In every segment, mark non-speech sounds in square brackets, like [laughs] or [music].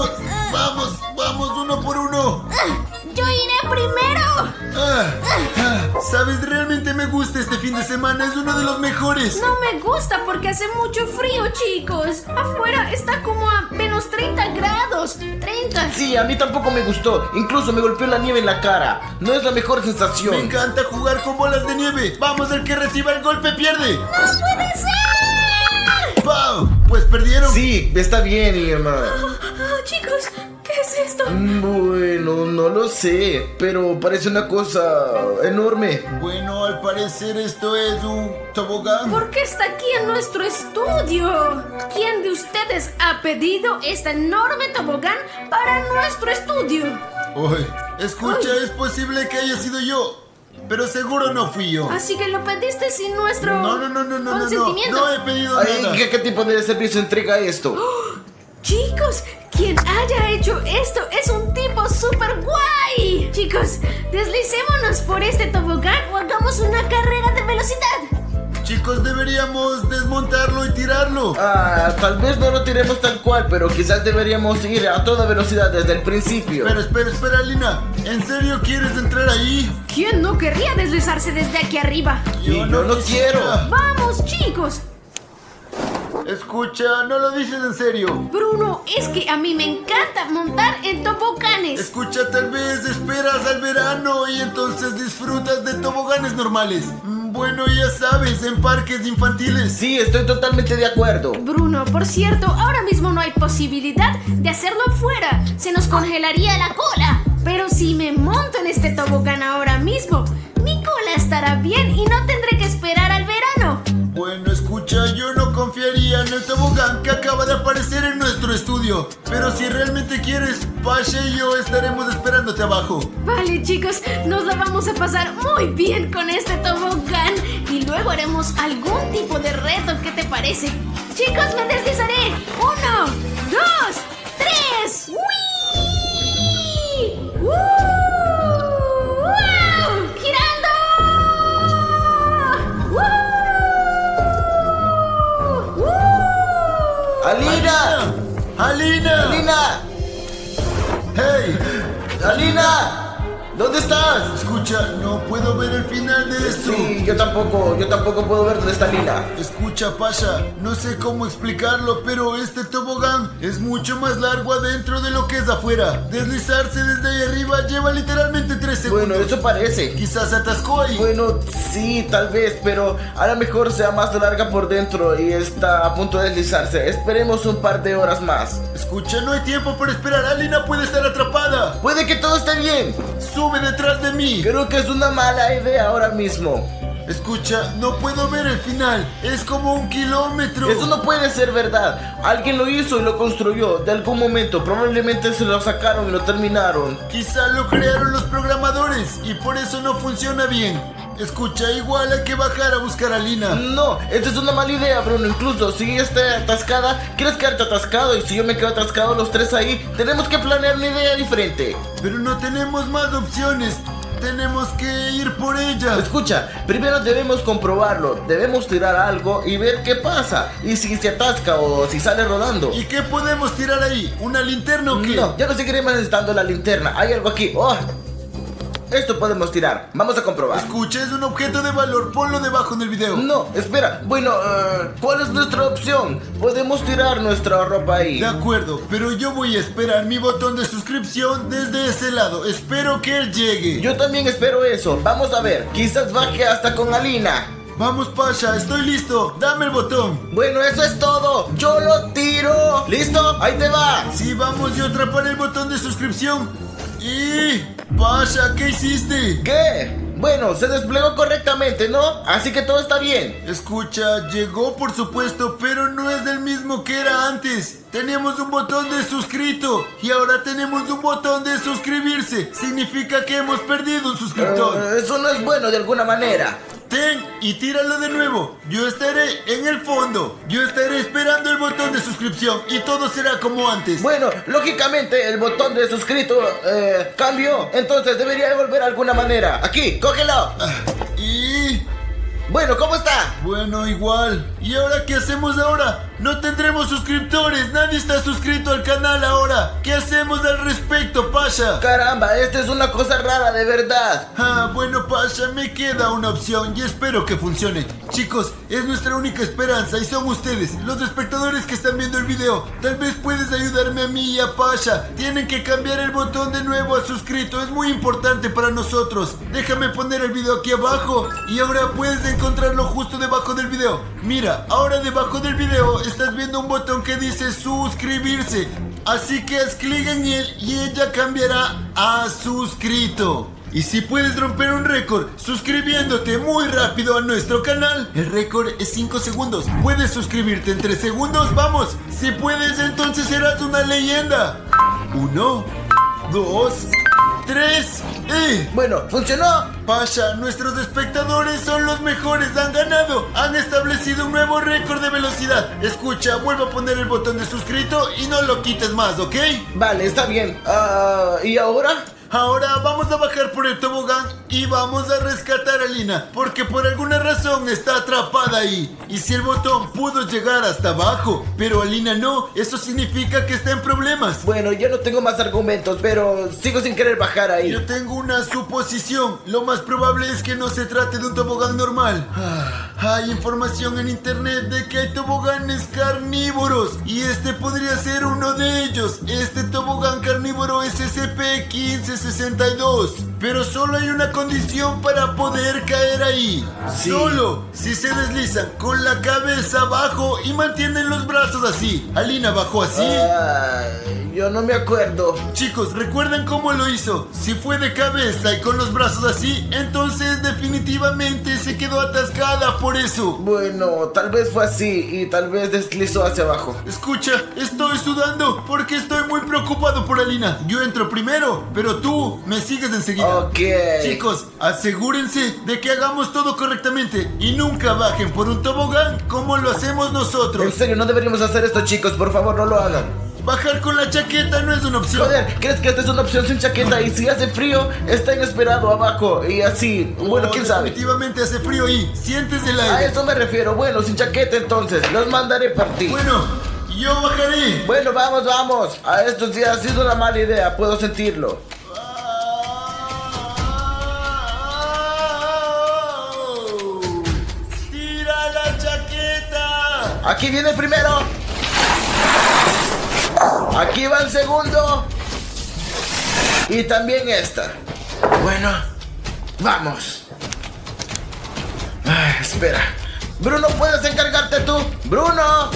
Vamos, vamos, vamos uno por uno. ¡Yo iré primero! Ah, ah, Sabes, realmente me gusta este fin de semana, es uno de los mejores. No me gusta porque hace mucho frío, chicos. Afuera está como a menos 30 grados. 30. Sí, a mí tampoco me gustó. Incluso me golpeó la nieve en la cara. No es la mejor Me sensación. encanta jugar con bolas de nieve. Vamos, el que reciba el golpe pierde. ¡No puede ser! ¡Pau! Pues perdieron. Sí, está bien, Irma. Chicos, ¿qué es esto? Bueno, no lo sé, pero parece una cosa enorme. Bueno, al parecer esto es un tobogán. ¿Por qué está aquí en nuestro estudio? ¿Quién de ustedes ha pedido este enorme tobogán para nuestro estudio? Uy, escucha, es posible que haya sido yo, pero seguro no fui yo. Así que lo pediste sin nuestro No, no, no, no, no, no, no, consentimiento. no he pedido Ay, nada. ¿qué, qué tipo de servicio entrega esto? [gasps] Chicos, quien haya hecho esto es un tipo super guay. Chicos, deslicémonos por este tobogán o hagamos una carrera de velocidad. Chicos, deberíamos desmontarlo y tirarlo. Ah, tal vez no lo tiremos tal cual, pero quizás deberíamos ir a toda velocidad desde el principio. Pero espera, espera, Lina. ¿En serio quieres entrar ahí? ¿Quién no querría deslizarse desde aquí arriba? Y yo no quiero. Vamos, chicos. Escucha, no lo dices en serio. Bruno, es que a mí me encanta montar en toboganes. Escucha, tal vez esperas al verano y entonces disfrutas de toboganes normales. Mm, Bueno, ya sabes, en parques infantiles. Sí, estoy totalmente de acuerdo. Bruno, por cierto, ahora mismo no hay posibilidad de hacerlo afuera. Se nos congelaría la cola. Pero si me monto en este tobogán ahora mismo, mi cola estará bien y no tendré que esperar al verano. Bueno, escucha, yo no el tobogán que acaba de aparecer en nuestro estudio. Pero si realmente quieres, Pasha y yo estaremos esperándote abajo. Vale, chicos, nos la vamos a pasar muy bien con este tobogán y luego haremos algún tipo de reto. ¿Qué te parece? Chicos, me deslizaré. Uno, dos, tres. ¡Wii! ¡Woo! ¡Alina! ¡Alina! ¡Alina! ¡Hey! ¡Alina! ¿Dónde estás? Escucha, no puedo ver el final de esto. Sí, yo tampoco, yo tampoco puedo ver dónde está Alina. Escucha, Pasha, no sé cómo explicarlo, pero este tobogán es mucho más largo adentro de lo que es afuera. Deslizarse desde ahí arriba lleva literalmente tres segundos. Bueno, eso parece. Quizás se atascó ahí. Bueno, sí, tal vez, pero a lo mejor sea más larga por dentro y está a punto de deslizarse. Esperemos un par de horas más. Escucha, no hay tiempo para esperar. Alina puede estar atrapada. Puede que todo esté bien. Sube detrás de mí. Creo que es una mala idea ahora mismo. Escucha, no puedo ver el final. Es como un kilómetro. Eso no puede ser verdad. Alguien lo hizo y lo construyó de algún momento. Probablemente se lo sacaron y lo terminaron. Quizá lo crearon los programadores y por eso no funciona bien. Escucha, igual hay que bajar a buscar a Lina. No, esta es una mala idea, Bruno. Incluso si ella está atascada, quieres quedarte atascado. Y si yo me quedo atascado, los tres ahí, tenemos que planear una idea diferente. Pero no tenemos más opciones. Tenemos que ir por ella. Escucha, primero debemos comprobarlo. Debemos tirar algo y ver qué pasa. Y si se atasca o si sale rodando. ¿Y qué podemos tirar ahí? ¿Una linterna o qué? No, ya no seguiremos necesitando la linterna. Hay algo aquí. Oh, esto podemos tirar. Vamos a comprobar. Escucha, es un objeto de valor. Ponlo debajo en el video. No, espera. Bueno, eh, ¿cuál es nuestra opción? Podemos tirar nuestra ropa ahí. De acuerdo, pero yo voy a esperar mi botón de suscripción desde ese lado. Espero que él llegue. Yo también espero eso. Vamos a ver. Quizás baje hasta con Alina. Vamos, Pasha, estoy listo. Dame el botón. Bueno, eso es todo. Yo lo tiro. ¿Listo? Ahí te va. Sí, vamos, yo atraparé el botón de suscripción. Y... Pasha, ¿qué hiciste? ¿Qué? Bueno, se desplegó correctamente, ¿no? Así que todo está bien. Escucha, llegó por supuesto, pero no es del mismo que era antes. Teníamos un botón de suscrito y ahora tenemos un botón de suscribirse. Significa que hemos perdido un suscriptor. Eh, eso no es bueno de alguna manera. Ten y tíralo de nuevo. Yo estaré en el fondo. Yo estaré esperando el botón de suscripción y todo será como antes. Bueno, lógicamente el botón de suscrito eh, cambió. Entonces debería devolver de alguna manera. Aquí, cógelo. Y... Bueno, ¿cómo está? Bueno, igual. ¿Y ahora qué hacemos ahora? No tendremos suscriptores, nadie está suscrito al canal ahora. ¿Qué hacemos al respecto, Pasha? Caramba, esta es una cosa rara de verdad. Ah, bueno, Pasha, me queda una opción y espero que funcione. Chicos, es nuestra única esperanza y son ustedes, los espectadores que están viendo el video. Tal vez puedes ayudarme a mí y a Pasha. Tienen que cambiar el botón de nuevo a suscrito, es muy importante para nosotros. Déjame poner el video aquí abajo y ahora puedes encontrarlo justo debajo del video. Mira, ahora debajo del video estás viendo un botón que dice suscribirse. Así que haz clic en él y ella cambiará a suscrito. Y si puedes romper un récord suscribiéndote muy rápido a nuestro canal, el récord es 5 segundos. Puedes suscribirte en 3 segundos, vamos. Si puedes, entonces serás una leyenda. 1, 2, 3 y... Bueno, funcionó. Pasha, nuestros espectadores son los mejores, han ganado, han establecido un nuevo récord de velocidad. Escucha, vuelvo a poner el botón de suscrito y no lo quites más, ¿ok? Vale, está bien. Ah, ¿Y ahora? Ahora vamos a bajar por el tobogán y vamos a rescatar a Lina, porque por alguna razón está atrapada ahí. Y si el botón pudo llegar hasta abajo, pero Alina no, eso significa que está en problemas. Bueno, yo no tengo más argumentos, pero sigo sin querer bajar ahí. Yo tengo una suposición. Lo más probable es que no se trate de un tobogán normal. Ah, Hay información en internet de que hay toboganes carnívoros y este podría ser uno de ellos. Este tobogán carnívoro es 62. Pero solo hay una condición para poder caer ahí. Sí. Solo si se deslizan con la cabeza abajo y mantienen los brazos así. Alina bajó así. Ay, yo no me acuerdo. Chicos, ¿recuerdan cómo lo hizo? Si fue de cabeza y con los brazos así, entonces definitivamente se quedó atascada por eso. Bueno, tal vez fue así y tal vez deslizó hacia abajo. Escucha, estoy sudando porque estoy muy preocupado por Alina. Yo entro primero, pero tú me sigues enseguida. Ok. Chicos, asegúrense de que hagamos todo correctamente y nunca bajen por un tobogán como lo hacemos En nosotros. serio, no deberíamos hacer esto, chicos. Por favor, no lo hagan. Bajar con la chaqueta no es una opción. Joder, ¿crees que esta es una opción sin chaqueta? Y si hace frío, está inesperado abajo. Y así, bueno, Oh, quién sabe. Definitivamente hace frío y sientes el A aire. eso me refiero. Bueno, sin chaqueta entonces. Los mandaré para ti. Bueno, yo bajaré. Bueno, vamos, vamos. A esto sí ha sido una mala idea, puedo sentirlo. Aquí viene el primero. Aquí va el segundo. Y también esta. Bueno, vamos. Espera. Bruno, ¿puedes encargarte tú? Bruno.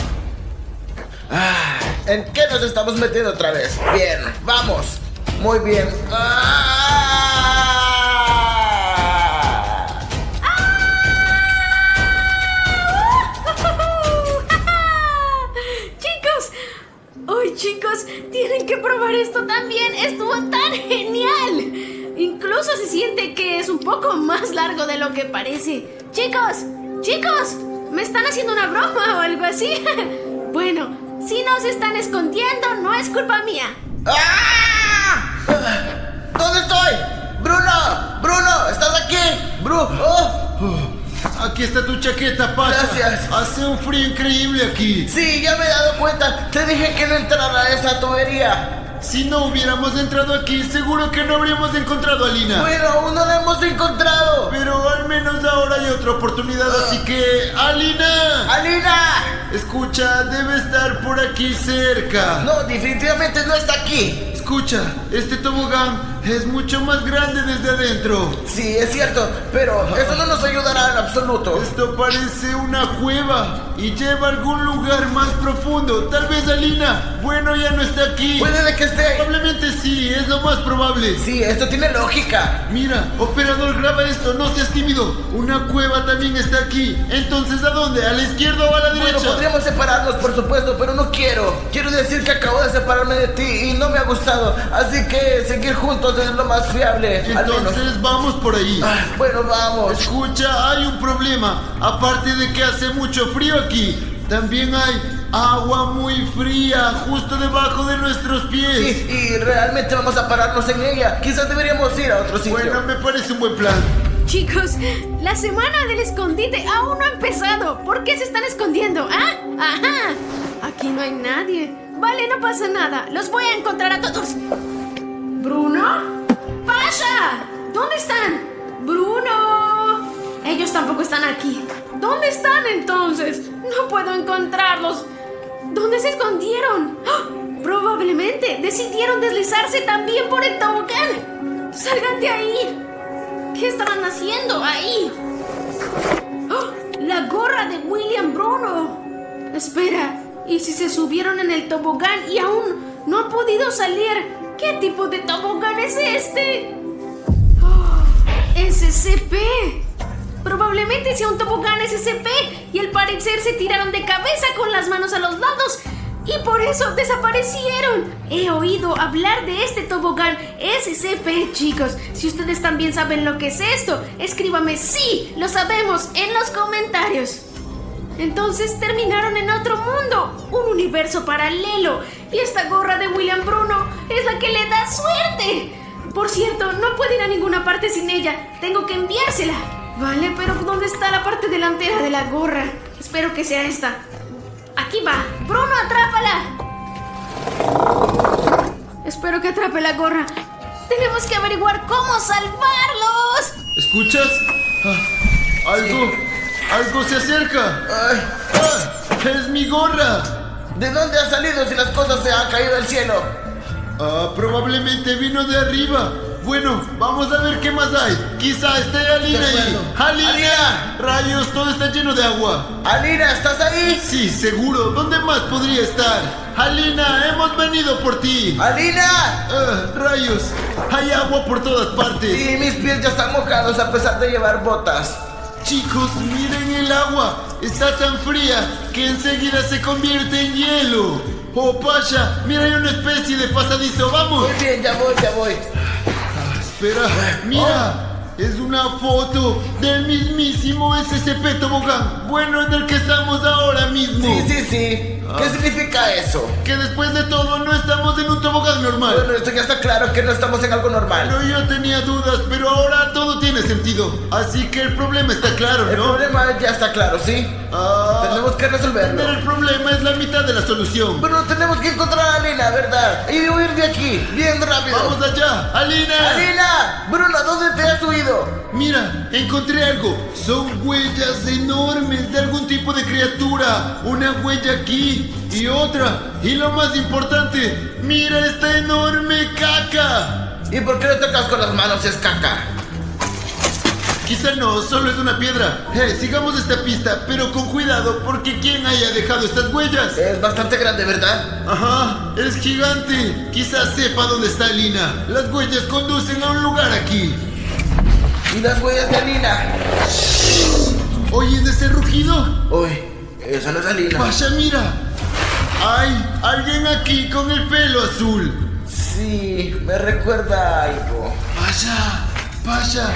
¿En qué nos estamos metiendo otra vez? Bien, vamos. Muy bien. Chicos, tienen que probar esto también. Estuvo tan genial. Incluso se siente que es un poco más largo de lo que parece. Chicos, chicos, ¿me están haciendo una broma o algo así? [laughs] bueno, si nos están escondiendo, no es culpa mía. ¡Ah! ¿Dónde estoy? Bruno, Bruno, ¿estás aquí? Bruno, oh, Aquí está tu chaqueta, Pasha. Gracias. Hace un frío increíble aquí. sí, ya me he dado cuenta. Te dije que no entrara a esa tubería. Si no hubiéramos entrado aquí, seguro que no habríamos encontrado a Lina. Bueno, aún no la hemos encontrado. Pero al menos ahora hay otra oportunidad, así que... ¡Alina! ¡Alina! Escucha, debe estar por aquí cerca. No, definitivamente no está aquí. Escucha, este tobogán es mucho más grande desde adentro. Sí, es cierto, pero eso no nos ayudará en absoluto. Esto parece una cueva y lleva a algún lugar más profundo. Tal vez Alina, bueno, ya no está aquí. Puede de que esté. Probablemente sí, es lo más probable. Sí, esto tiene lógica. Mira, operador, graba esto, no seas tímido. Una cueva también está aquí. Entonces, ¿a dónde? ¿A la izquierda o a la Bueno, derecha? podríamos separarnos, por supuesto, pero no quiero. Quiero decir que acabo de separarme de ti y no me ha gustado. Así que seguir juntos es lo más fiable. Entonces, vamos por ahí. Ah, Bueno, vamos. Escucha, hay un problema. Aparte de que hace mucho frío aquí, también hay agua muy fría justo debajo de nuestros pies. Sí, y realmente vamos a pararnos en ella. Quizás deberíamos ir a otro sitio. Bueno, me parece un buen plan. Chicos, la semana del escondite aún no ha empezado. ¿Por qué se están escondiendo? ¿Ah? Ajá. Aquí no hay nadie. Vale, no pasa nada. Los voy a encontrar a todos. ¿Bruno? ¡Pasha! ¿Dónde están? ¡Bruno! Ellos tampoco están aquí. ¿Dónde están entonces? No puedo encontrarlos. ¿Dónde se escondieron? ¡Ah! Probablemente decidieron deslizarse también por el tobogán. ¡Salgan de ahí! ¿Qué estaban haciendo ahí? ¡Ah! La gorra de William Bruno. Espera, ¿y si se subieron en el tobogán y aún no han podido salir? ¿Qué tipo de tobogán es este? ¡Ah! SCP. Probablemente sea un tobogán SCP y al parecer se tiraron de cabeza con las manos a los lados y por eso desaparecieron. He oído hablar de este tobogán SCP, chicos. Si ustedes también saben lo que es esto, escríbame sí, lo sabemos en los comentarios. Entonces terminaron en otro mundo, un universo paralelo, y esta gorra de William Bruno es la que le da suerte. Por cierto, no puede ir a ninguna parte sin ella, tengo que enviársela. Vale, pero ¿dónde está la parte delantera de la gorra? Espero que sea esta. Aquí va. Bruno, atrápala. Espero que atrape la gorra. Tenemos que averiguar cómo salvarlos. ¿Escuchas? Ah, algo, algo se acerca. Ay, Ah, es mi gorra. ¿De dónde ha salido si las cosas se han caído del cielo? Ah, probablemente vino de arriba. Bueno, vamos a ver qué más hay. Quizá esté Alina ahí. ¡Alina! ¡Alina! Rayos, todo está lleno de agua. Alina, ¿estás ahí? Sí, seguro. ¿Dónde más podría estar? Alina, hemos venido por ti. ¡Alina! Ah, rayos, hay agua por todas partes. Sí, mis pies ya están mojados a pesar de llevar botas. Chicos, miren el agua. Está tan fría que enseguida se convierte en hielo. Oh, Pasha, mira, hay una especie de pasadizo. Vamos. Muy bien, ya voy, ya voy. Espera, mira. Es una foto del mismísimo SCP Tobogán. Bueno, en el que estamos ahora mismo. Sí, sí, sí. ¿Qué significa eso? Que después de todo no estamos en un tobogán normal. Bueno, esto ya está claro que no estamos en algo normal. Pero yo tenía dudas, pero ahora todo tiene sentido. Así que el problema está claro, El ¿no? problema ya está claro, ¿sí? Ah, Tenemos que resolverlo. pero el problema es la mitad de la solución. Bueno, tenemos que encontrar a Alina, ¿verdad? Y huir de aquí, bien rápido. Vamos allá, Alina. ¡Alina! Bruno, ¿dónde te has huido? Mira, encontré algo. Son huellas enormes de algún tipo de criatura. Una huella aquí y otra. Y lo más importante, mira esta enorme caca. ¿Y por qué no tocas con las manos si es caca? Quizá no, solo es una piedra. Eh, sigamos esta pista, pero con cuidado, porque ¿quién haya dejado estas huellas? Es bastante grande, ¿verdad? Ajá, es gigante. Quizás sepa dónde está Lina. Las huellas conducen a un lugar aquí. ¿Y las huellas de Alina? ¿Oyes ese rugido? Uy, esa no es Alina. Pasha, mira. Hay alguien aquí con el pelo azul. Sí, me recuerda a algo. Pasha, Pasha,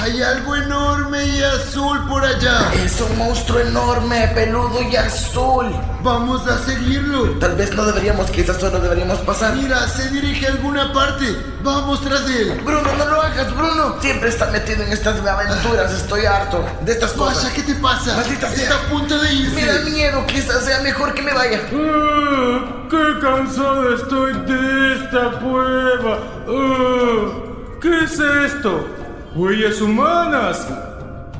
hay algo enorme y azul por allá. Es un monstruo enorme, peludo y azul. Vamos a seguirlo. Tal vez no deberíamos, quizás solo deberíamos pasar. Mira, se dirige a alguna parte. Vamos tras él. Bruno, no lo hagas, Bruno. Siempre está metido en estas aventuras. Estoy harto de estas cosas. ¿qué te pasa? Maldita sea. Está a punto de irse. Me da miedo, quizás sea mejor que me vaya. Ah, ¡Qué cansado estoy de esta prueba! Ah, ¿Qué es esto? ¡Huellas humanas!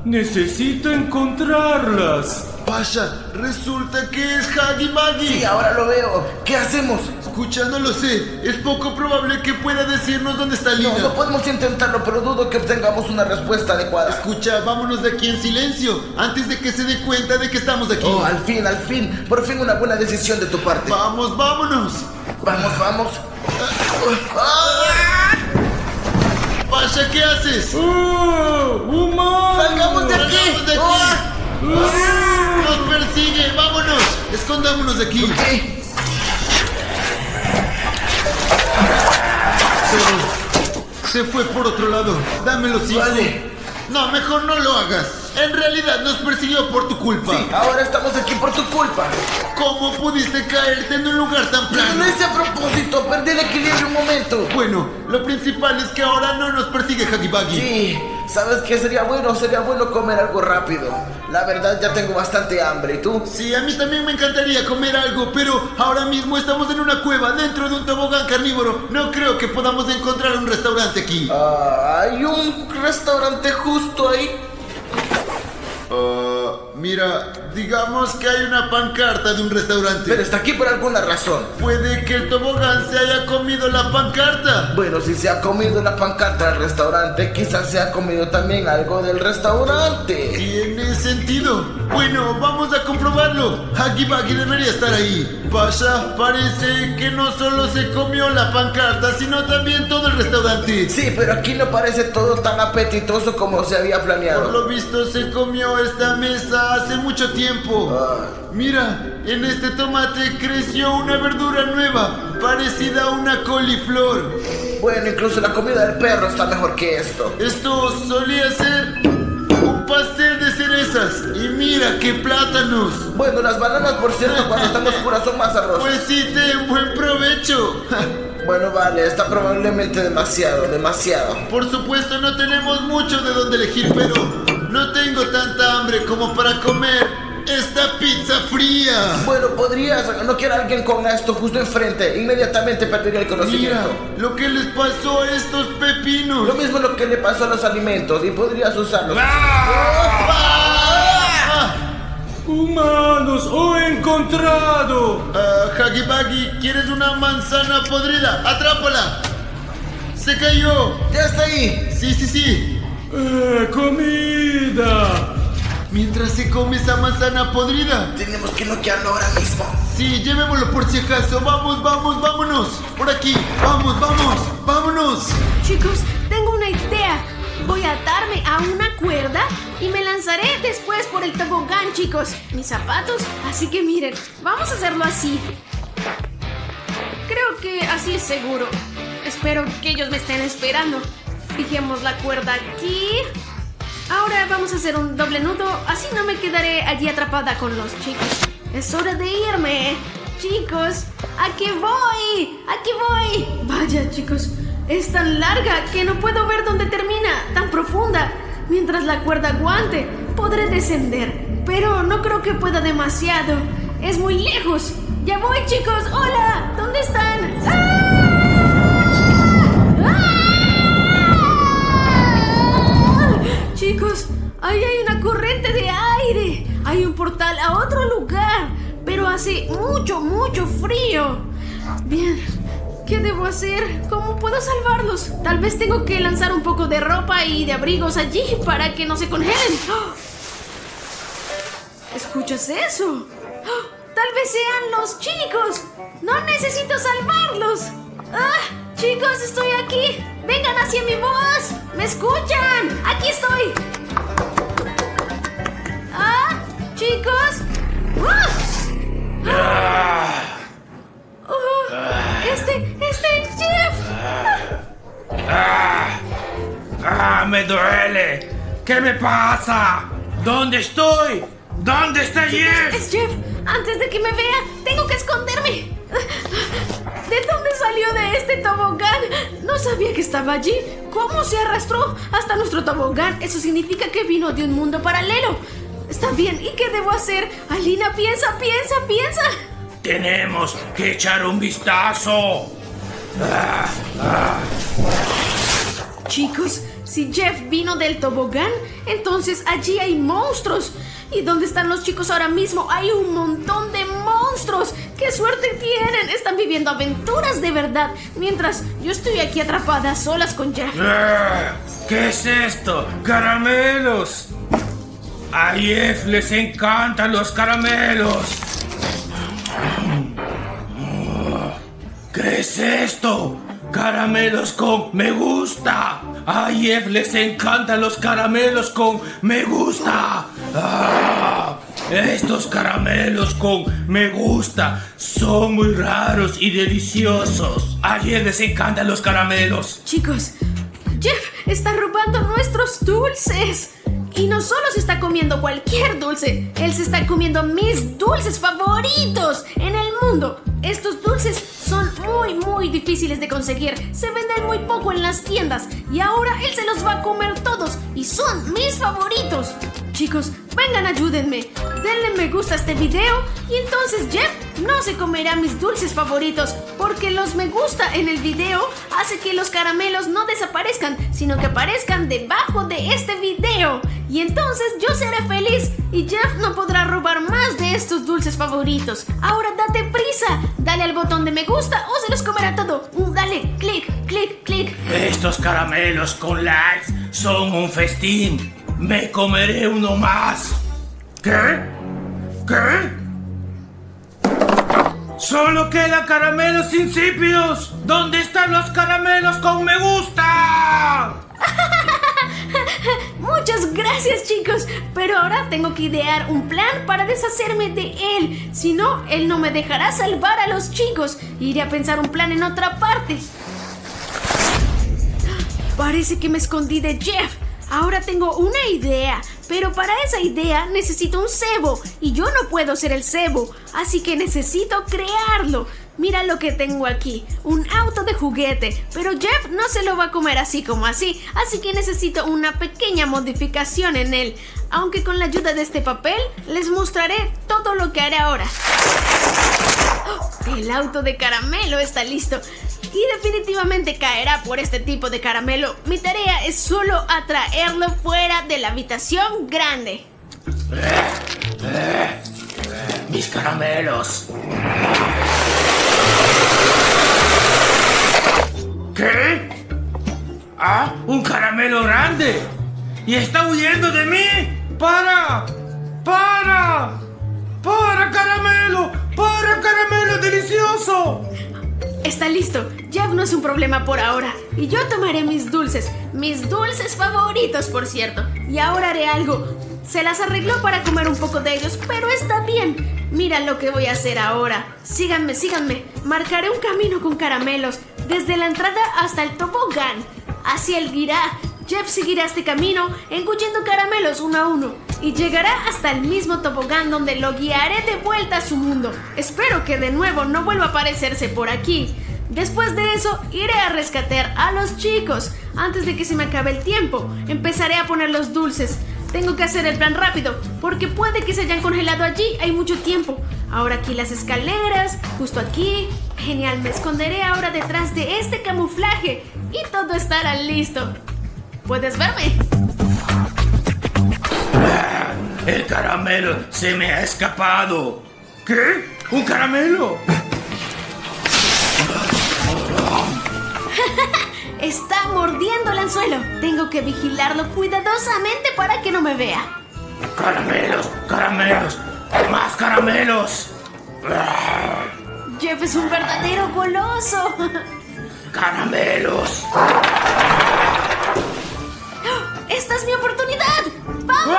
Necesito encontrarlas. Pasha, resulta que es Huggy Baggy. Sí, ahora lo veo. ¿Qué hacemos? Escucha, no lo sé. Es poco probable que pueda decirnos dónde está Lina. No, no podemos intentarlo, pero dudo que obtengamos una respuesta adecuada. Escucha, vámonos de aquí en silencio, antes de que se dé cuenta de que estamos aquí. Oh, al fin, al fin. Por fin una buena decisión de tu parte. Vamos, vámonos. Vamos, vamos. ¡Ah! ¿Qué haces? ¡Ah! ¡Humano! ¡Salgamos de aquí! Salgamos de aquí. ¡Ah! Nos persigue, vámonos. Escondámonos de aquí. Pero se fue por otro lado. Dámelo, cinco. Vale. No, mejor no lo hagas. En realidad nos persiguió por tu culpa. Sí, ahora estamos aquí por tu culpa. ¿Cómo pudiste caerte en un lugar tan plano? hice a propósito, perdí el equilibrio un momento. Bueno, lo principal es que ahora no nos persigue Buggy. Sí, ¿sabes qué sería bueno? Sería bueno comer algo rápido. La verdad ya tengo bastante hambre. ¿Y tú? Sí, a mí también me encantaría comer algo, pero ahora mismo estamos en una cueva dentro de un tobogán carnívoro. No creo que podamos encontrar un restaurante aquí. Ah, hay un restaurante justo ahí. Ah, mira, digamos que hay una pancarta de un restaurante. Pero está aquí por alguna razón. Puede que el tobogán se haya comido la pancarta. Bueno, si se ha comido la pancarta del restaurante, quizás se ha comido también algo del restaurante. Tiene sentido. Bueno, vamos a comprobarlo. Huggy Buggy debería estar ahí. Vaya, parece que no solo se comió la pancarta, sino también todo el restaurante. Sí, pero aquí no parece todo tan apetitoso como se había Por planeado. lo visto se comió esta mesa hace mucho tiempo. Ah, Mira, en este tomate creció una verdura nueva, parecida a una coliflor. bueno, incluso la comida del perro está mejor que esto. Esto solía ser un pastel de cerezas. Y mira qué plátanos. Bueno, las bananas, por cierto, cuando están [laughs] oscuras son más arroz. Pues sí, ten buen provecho. [laughs] Bueno, vale, está probablemente demasiado, demasiado. Por supuesto no tenemos mucho de dónde elegir, pero no tengo tanta hambre como para comer esta pizza fría. Bueno, podrías, no quiero a alguien con esto justo enfrente, inmediatamente perdería el Mira, conocimiento. lo que les pasó a estos pepinos. Lo mismo lo que le pasó a los alimentos y podrías usarlos. ¡Ah! ¡Humanos! ¡Oh, he encontrado! Ah, Huggy Buggy, ¿quieres una manzana podrida? ¡Atrápala! ¡Se cayó! ¡Ya está ahí! Sí, sí, sí. ¡Eh, comida! Mientras se come esa manzana podrida. Tenemos que noquearlo ahora mismo. Sí, llevémoslo por si acaso. Vamos, vamos, vámonos. Por aquí. Vamos, vamos, vámonos. Chicos, tengo una idea. Voy a atarme a una cuerda y me lanzaré después por el tobogán, chicos. Mis zapatos, así que miren, vamos a hacerlo así. Creo que así es seguro. Espero que ellos me estén esperando. Fijemos la cuerda aquí. Ahora vamos a hacer un doble nudo, así no me quedaré allí atrapada con los chicos. Es hora de irme. Chicos, aquí voy, aquí voy. Vaya, chicos, es tan larga que no puedo ver dónde termina, tan profunda. Mientras la cuerda aguante, podré descender, pero no creo que pueda demasiado. Es muy lejos. Ya voy, chicos. Hola, ¿dónde están? ¡Ah! Chicos, ahí hay una corriente de aire. Hay un portal a otro lugar, pero hace mucho, mucho frío. Bien, ¿qué debo hacer? ¿Cómo puedo salvarlos? Tal vez tengo que lanzar un poco de ropa y de abrigos allí para que no se congelen. ¡Ah! ¿Escuchas eso? ¡Ah! Tal vez sean los chicos. No necesito salvarlos. ¡Ah! Chicos, estoy aquí. Vengan hacia mi voz. ¿Me escuchan? Aquí estoy. ¡Ah! Chicos. ¡Ah! Oh, este, este es Jeff. ¡Ah, me duele! ¿Qué me pasa? ¿Dónde estoy? ¿Dónde está Jeff? Es Jeff. Antes de que me vea, tengo que esconderme. ¿De dónde salió de este tobogán? No sabía que estaba allí. ¿Cómo se arrastró hasta nuestro tobogán? Eso significa que vino de un mundo paralelo. Está bien, ¿y qué debo hacer? Alina, piensa, piensa, piensa. Tenemos que echar un vistazo. Chicos, si Jeff vino del tobogán, entonces allí hay monstruos. ¿Y dónde están los chicos ahora mismo? Hay un montón de monstruos. ¡Qué suerte tienen! Están viviendo aventuras de verdad. Mientras yo estoy aquí atrapada a solas con Jeff. Ah, ¿Qué es esto? ¡Caramelos! A Jeff les encantan los caramelos. ¿Qué es esto? Caramelos con me gusta. A Jeff les encantan los caramelos con me gusta. Ah, estos caramelos con me gusta son muy raros y deliciosos. A Jeff les encantan los caramelos. Chicos, Jeff está robando nuestros dulces. Y no solo se está comiendo cualquier dulce, él se está comiendo mis dulces favoritos en el mundo. Estos dulces son muy muy difíciles de conseguir, se venden muy poco en las tiendas y ahora él se los va a comer todos y son mis favoritos. Chicos, vengan, ayúdenme. Denle me gusta a este video y entonces Jeff no se comerá mis dulces favoritos porque los me gusta en el video hace que los caramelos no desaparezcan, sino que aparezcan debajo de este video. Y entonces yo seré feliz y Jeff no podrá robar más de estos dulces favoritos. Ahora date prisa, dale al botón de me gusta o se los comerá todo. Uh, dale, clic, clic, clic. Estos caramelos con likes son un festín. Me comeré uno más. ¿Qué? ¿Qué? Solo quedan caramelos insípidos. ¿Dónde están los caramelos con me gusta? [laughs] Muchas gracias chicos, pero ahora tengo que idear un plan para deshacerme de él. Si no, él no me dejará salvar a los chicos. Iré a pensar un plan en otra parte. [gasps] Parece que me escondí de Jeff. Ahora tengo una idea, pero para esa idea necesito un cebo y yo no puedo ser el cebo, así que necesito crearlo. Mira lo que tengo aquí, un auto de juguete, pero Jeff no se lo va a comer así como así, así que necesito una pequeña modificación en él. Aunque con la ayuda de este papel les mostraré todo lo que haré ahora. ¡Oh! El auto de caramelo está listo y definitivamente caerá por este tipo de caramelo. Mi tarea es solo atraerlo fuera de la habitación grande. Mis caramelos. ¿Qué? Ah, un caramelo grande. Y está huyendo de mí. ¡Para! ¡Para! ¡Para, caramelo! ¡Para, caramelo delicioso! Está listo. Jeff no es un problema por ahora. Y yo tomaré mis dulces. Mis dulces favoritos, por cierto. Y ahora haré algo. Se las arregló para comer un poco de ellos, pero está bien. Mira lo que voy a hacer ahora. Síganme, síganme. Marcaré un camino con caramelos. Desde la entrada hasta el tobogán. Así él irá. Jeff seguirá este camino, engullendo caramelos uno a uno, y llegará hasta el mismo tobogán donde lo guiaré de vuelta a su mundo. Espero que de nuevo no vuelva a aparecerse por aquí. Después de eso, iré a rescatar a los chicos. Antes de que se me acabe el tiempo, empezaré a poner los dulces. Tengo que hacer el plan rápido, porque puede que se hayan congelado allí, hay mucho tiempo. Ahora aquí las escaleras, justo aquí. Genial, me esconderé ahora detrás de este camuflaje y todo estará listo. ¿Puedes verme? El caramelo se me ha escapado. ¿Qué? ¿Un caramelo? [laughs] Está mordiendo el anzuelo. Tengo que vigilarlo cuidadosamente para que no me vea. Caramelos, caramelos, más caramelos. Jeff es un verdadero goloso. Caramelos. ¡Esta es mi oportunidad! ¡Vamos!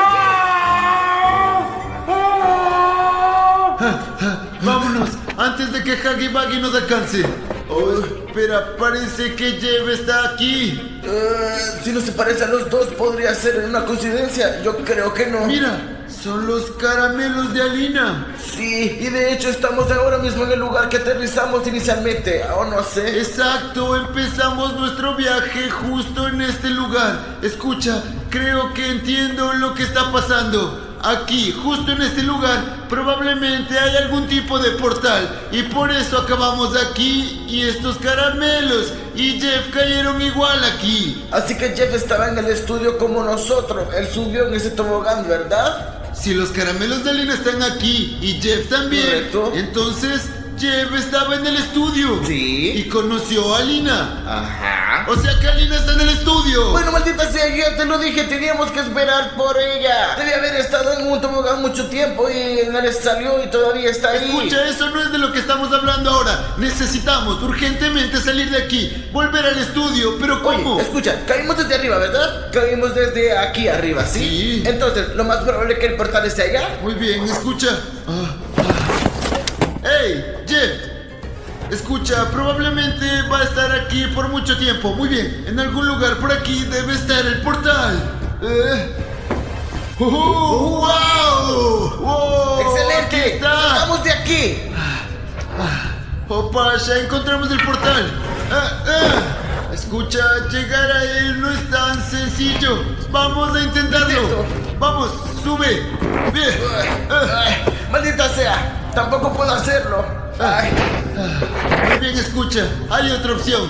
Vámonos, antes de que Huggy Buggy nos alcance. Oh, espera, parece que Jeff está aquí. Eh, si no se parece a los dos, podría ser una coincidencia. Yo creo que no. Mira, son los caramelos de Alina. Sí, y de hecho estamos ahora mismo en el lugar que aterrizamos inicialmente. O no sé. Exacto, empezamos nuestro viaje justo en este lugar. Escucha, creo que entiendo lo que está pasando. Aquí, justo en este lugar, probablemente hay algún tipo de portal. Y por eso acabamos aquí y estos caramelos. Y Jeff cayeron igual aquí. Así que Jeff estaba en el estudio como nosotros. Él subió en ese tobogán, ¿verdad? Si los caramelos de Alina están aquí y Jeff también, Correcto. entonces Jeff estaba en el estudio. Sí. Y conoció a Alina. Ajá. O sea que Alina está en el estudio. Bueno, maldita sea, ya te lo dije, teníamos que esperar por ella. Debe haber estado en un tobogán mucho tiempo y él salió y todavía está ahí. Escucha, eso no es de lo que estamos hablando ahora. Necesitamos urgentemente salir de aquí, volver al estudio, pero ¿cómo? Oye, escucha, caímos desde arriba, ¿verdad? Caímos desde aquí arriba, ¿sí? Sí. Entonces, lo más probable es que el portal esté allá. Muy bien, escucha. Ah, ah. ¡Hey, Jeff! Escucha, probablemente va a estar aquí por mucho tiempo. Muy bien, en algún lugar por aquí debe estar el portal. Eh, ¡Oh, wow! ¡Wow! Aquí ¡Excelente! está. ¡Vamos de aquí! Opa, ya encontramos el portal. Ah, ah. Escucha, llegar a él no es tan sencillo. Vamos a intentarlo. Intento. Vamos, sube. Bien. Ah, ¡Maldita sea! Tampoco puedo hacerlo. Ay, muy bien, escucha. Hay otra opción.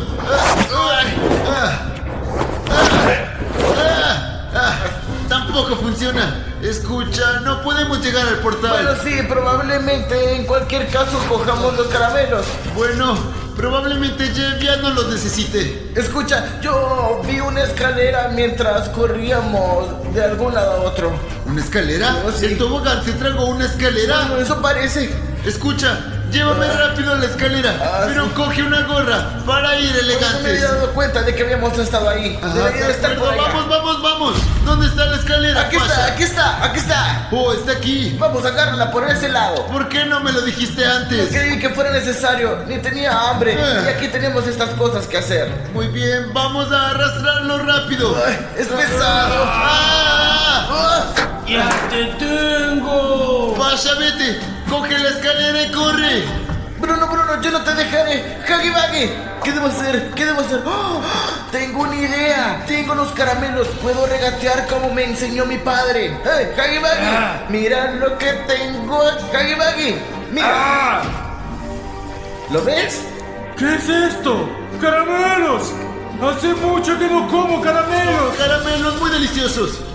Tampoco funciona. Escucha, no podemos llegar al portal. Bueno, sí, probablemente en cualquier caso cojamos los caramelos. Bueno, probablemente Jeff ya no los necesite. Escucha, yo vi una escalera mientras corríamos de algún lado a otro. ¿Una escalera? Oh, sí. ¿El tobogán se tragó una escalera? Bueno, eso parece. Escucha, llévame rápido a la escalera, Ah, pero sí. coge una gorra para ir No me había dado cuenta de que habíamos estado ahí. Ajá, Debería de estar por acuerdo. allá. Vamos, vamos, vamos. ¿Dónde está la escalera? Aquí está, aquí está, aquí está. Oh, está aquí. Vamos, agárrala por ese lado. ¿Por qué no me lo dijiste antes? Creí que fuera necesario, ni tenía hambre. Ah. Y aquí tenemos estas cosas que hacer. Muy bien, vamos a arrastrarlo rápido. Ay, es pesado. ¡Ah! Ah. ¡Ya te tengo! Pasha, vete. Coge la escalera y corre. Bruno, Bruno, yo no te dejaré. Huggy Baggy, ¿qué debo hacer? ¿Qué debo hacer? ¡Oh! Tengo una idea. Tengo los caramelos. Puedo regatear como me enseñó mi padre. ¡Hey, Huggy Baggy! Ah. Mira lo que tengo, Huggy Baggy. Mira, ¡Ah! ¿lo ves? ¿Qué es esto? ¡Caramelos! Hace mucho que no como caramelos. Caramelos muy deliciosos.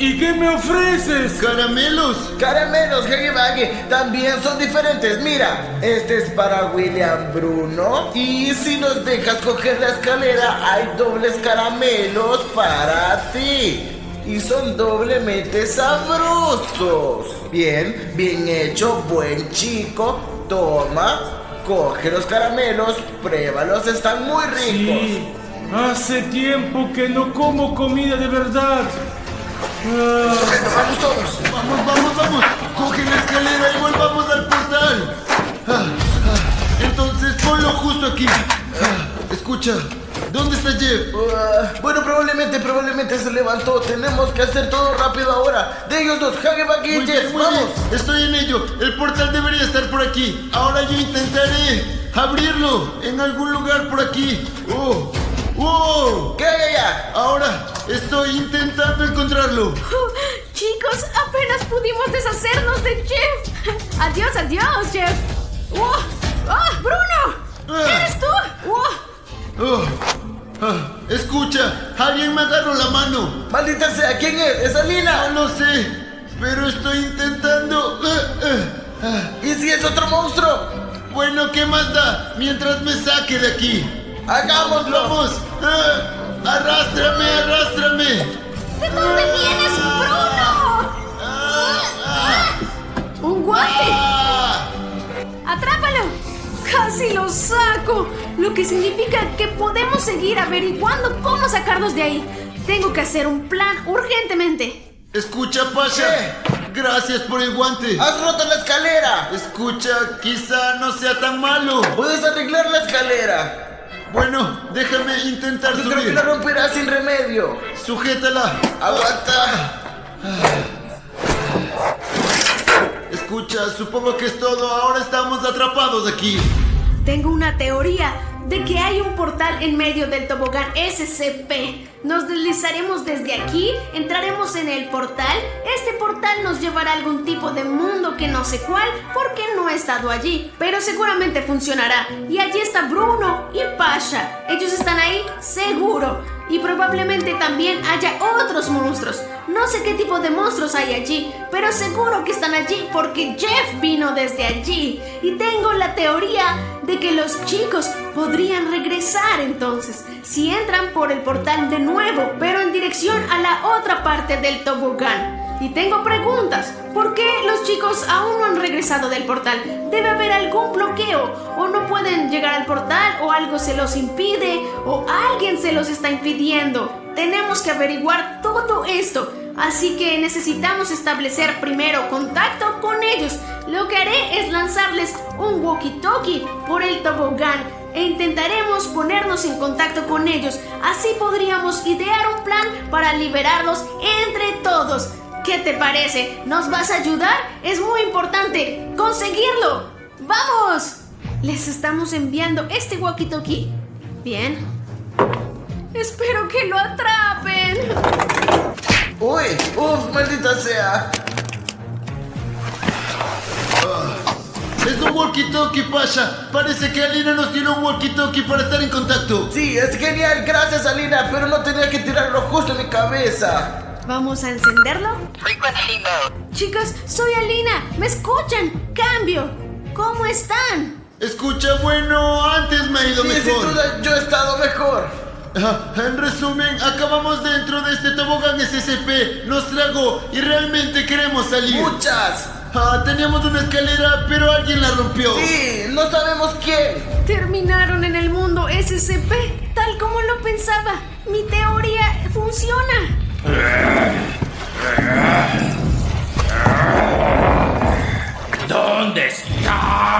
¿Y qué me ofreces? Caramelos. Caramelos, Huggy Baggy, también son diferentes. Mira, este es para William Bruno. Y si nos dejas coger la escalera, hay dobles caramelos para ti. Y son doblemente sabrosos. Bien, bien hecho, buen chico. Toma, coge los caramelos, pruébalos, están muy ricos. Sí, hace tiempo que no como comida de verdad. Vamos todos. Vamos, vamos, vamos. Coge la escalera y volvamos al portal. Entonces ponlo justo aquí. Escucha, ¿dónde está Jeff? Bueno, probablemente, probablemente se levantó. Tenemos que hacer todo rápido ahora. De ellos dos, Baggy y Jeff, vamos. bien. Estoy en ello. El portal debería estar por aquí. Ahora yo intentaré abrirlo en algún lugar por aquí. ¡Oh! ¡Oh! ¿Qué hay allá? Ahora estoy intentando encontrarlo. [laughs] Chicos, apenas pudimos deshacernos de Jeff. Adiós, adiós, Jeff. ¡Oh! ¡Oh, Bruno! Ah. ¿Eres tú? ¡Oh! Oh, ah, escucha, alguien me agarró la mano. Maldita sea, ¿quién es? ¿Es No Alina? lo sé, pero estoy intentando. Ah. ¿Y si es otro monstruo? Bueno, ¿qué más da? Mientras me saque de aquí. Hagámoslo. Vamos. Arrástrame, arrástrame. ¿De dónde vienes, Bruno? Ah, ah, ¡Un guante! ah. ¡Atrápalo! ¡Casi lo saco! Lo que significa que podemos seguir averiguando cómo sacarnos de ahí. Tengo que hacer un plan urgentemente. Escucha, Pasha. Gracias por el guante. ¡Has roto la escalera! Escucha, quizá no sea tan malo. ¿Puedes arreglar la escalera? Bueno, déjame intentar Yo creo que subir. la romperás sin remedio. Sujétala. Aguanta. Escucha, supongo que es todo. Ahora estamos atrapados aquí. Tengo una teoría de que hay un portal en medio del tobogán SCP. Nos deslizaremos desde aquí, entraremos en el portal. Este portal nos llevará a algún tipo de mundo que no sé cuál porque no he estado allí, pero seguramente funcionará. Y allí está Bruno y Pasha. Ellos están ahí seguro. Y probablemente también haya otros monstruos. No sé qué tipo de monstruos hay allí, pero seguro que están allí porque Jeff vino desde allí. Y tengo la teoría de que los chicos podrían regresar entonces si entran por el portal de nuevo, pero en dirección a la otra parte del tobogán. Y tengo preguntas. ¿Por qué los chicos aún no han regresado del portal? Debe haber algún bloqueo. O no pueden llegar al portal, o algo se los impide, o alguien se los está impidiendo. Tenemos que averiguar todo esto. Así que necesitamos establecer primero contacto con ellos. Lo que haré es lanzarles un walkie-talkie por el tobogán e intentaremos ponernos en contacto con ellos. Así podríamos idear un plan para liberarlos entre todos. ¿Qué te parece? ¿Nos vas a ayudar? Es muy importante conseguirlo. ¡Vamos! Les estamos enviando este walkie-talkie. Bien. Espero que lo atrapen. Uy, uff, maldita sea. Es un walkie-talkie, Pasha. Parece que Alina nos tiró un walkie-talkie para estar en contacto. Sí, es genial, gracias Alina, pero no tenía que tirarlo justo en mi cabeza. ¿Vamos a encenderlo? Chicos, soy Alina. ¿Me escuchan? Cambio. ¿Cómo están? Escucha, bueno, antes me ha ido Sí, sin mejor. duda, yo he estado mejor. En resumen, acabamos dentro de este tobogán SCP, nos tragó y realmente queremos salir. Muchas. Ah, teníamos una escalera, pero alguien la rompió. Sí, no sabemos quién. Terminaron en el mundo SCP, tal como lo pensaba. Mi teoría funciona. ¿Dónde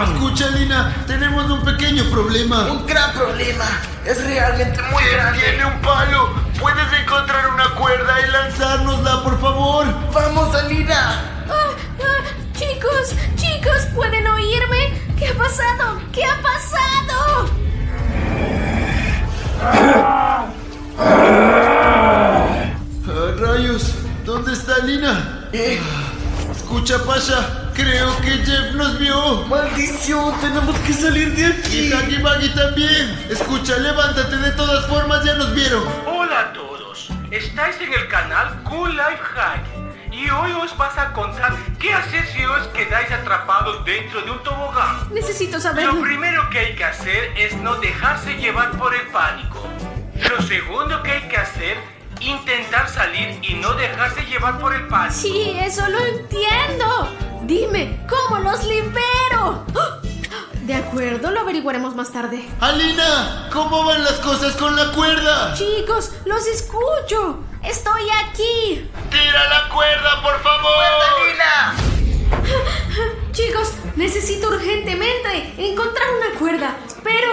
Escucha, Lina, tenemos un pequeño problema. Un gran problema. Es realmente muy grande. Tiene un palo. ¿Puedes encontrar una cuerda y lanzárnosla, por favor? Vamos, Alina. Ah, ah, chicos, chicos, ¿pueden oírme? ¿Qué ha pasado? ¿Qué ha pasado? Ah, rayos, ¿dónde está Lina? Eh, Escucha, Pasha, creo que Jeff nos vio. maldición, tenemos que salir de Y aquí. Huggy Baggy también. Escucha, levántate, de todas formas ya nos vieron. Hola a todos, estáis en el canal Cool Life Hack y hoy os vas a contar qué hacer si os quedáis atrapados dentro de un tobogán. Necesito saberlo. Lo primero que hay que hacer es no dejarse llevar por el pánico. Lo segundo que hay que hacer, intentar salir y no dejarse llevar por el pánico. Sí, eso lo entiendo. Dime, ¿cómo los libero? ¡Ah! De acuerdo, lo averiguaremos más tarde. Alina, ¿cómo van las cosas con la cuerda? Chicos, los escucho. Estoy aquí. Tira la cuerda, por favor. Alina. [laughs] Chicos, necesito urgentemente encontrar una cuerda. Pero,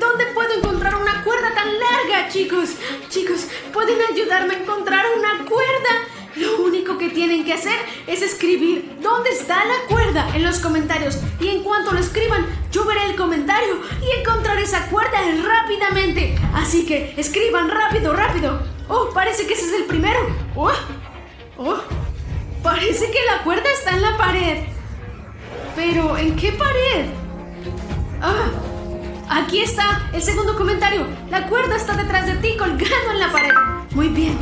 ¿dónde puedo encontrar una cuerda tan larga, chicos? Chicos, ¿pueden ayudarme a encontrar una cuerda? Lo único que tienen que hacer es escribir dónde está la cuerda en los comentarios. Y en cuanto lo escriban, yo veré el comentario y encontraré esa cuerda rápidamente. Así que escriban rápido, rápido. Oh, parece que ese es el primero. Oh, oh, parece que la cuerda está en la pared. Pero, ¿en qué pared? Ah, aquí está el segundo comentario. La cuerda está detrás de ti colgando en la pared. Muy bien.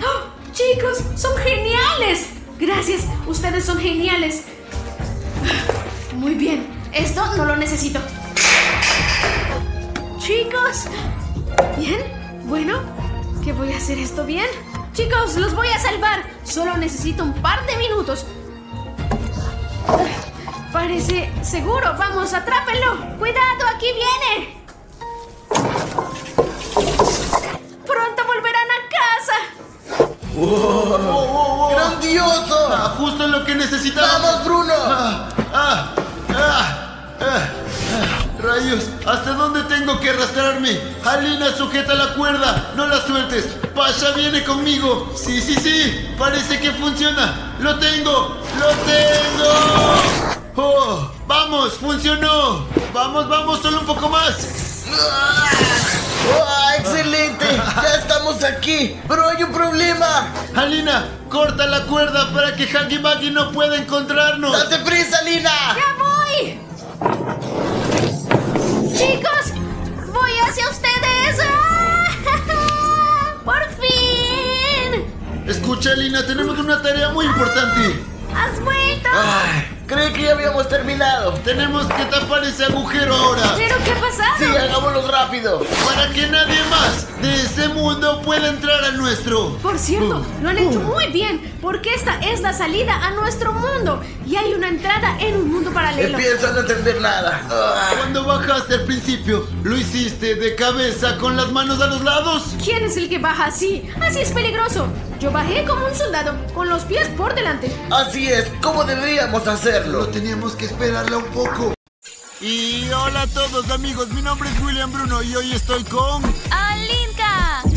¡Oh! Chicos, son geniales. Gracias, ustedes son geniales. Muy bien, esto no lo necesito. Chicos, bien, bueno, ¿qué voy a hacer esto bien? Chicos, los voy a salvar. Solo necesito un par de minutos. Parece seguro. Vamos, atrápenlo. Cuidado, aquí viene. Pronto volverán a oh. ¡Grandioso! Ah, justo lo que necesitábamos. ¡Vamos, Bruno! Ah, ah. Rayos, ¿hasta dónde tengo que arrastrarme? Alina, sujeta la cuerda, no la sueltes. Pasha viene conmigo. Sí, sí, sí, parece que funciona. Lo tengo, lo tengo. Oh, vamos, funcionó. Vamos, vamos, solo un poco más. ¡Oh, excelente! ¡Ya estamos aquí! ¡Pero hay un problema! Alina, corta la cuerda para que Huggy Baggy no pueda encontrarnos. ¡Date prisa, Lina! ¡Ya voy! Chicos, voy hacia ustedes. ¡Ah! [laughs] ¡Por fin! Escucha, Alina, tenemos una tarea muy importante. ¡Has vuelto! Ay, creí que ya habíamos terminado. Tenemos que tapar ese agujero ahora. ¿Pero qué ha pasado? Sí, hagámoslo rápido. Para que nadie más de ese mundo pueda entrar al nuestro. Por cierto, lo han hecho muy bien, porque esta es la salida a nuestro mundo y hay una entrada en un mundo paralelo. Empiezo a no entender nada. Ah, Cuando bajaste al principio, ¿lo hiciste de cabeza con las manos a los lados? ¿Quién es el que baja así? Así es peligroso. Yo bajé como un soldado, con los pies por delante. así es, ¿cómo deberíamos Lo hacerlo? teníamos que esperarla un poco. Y hola a todos amigos, mi nombre es William Bruno y hoy estoy con... ¡Alinka!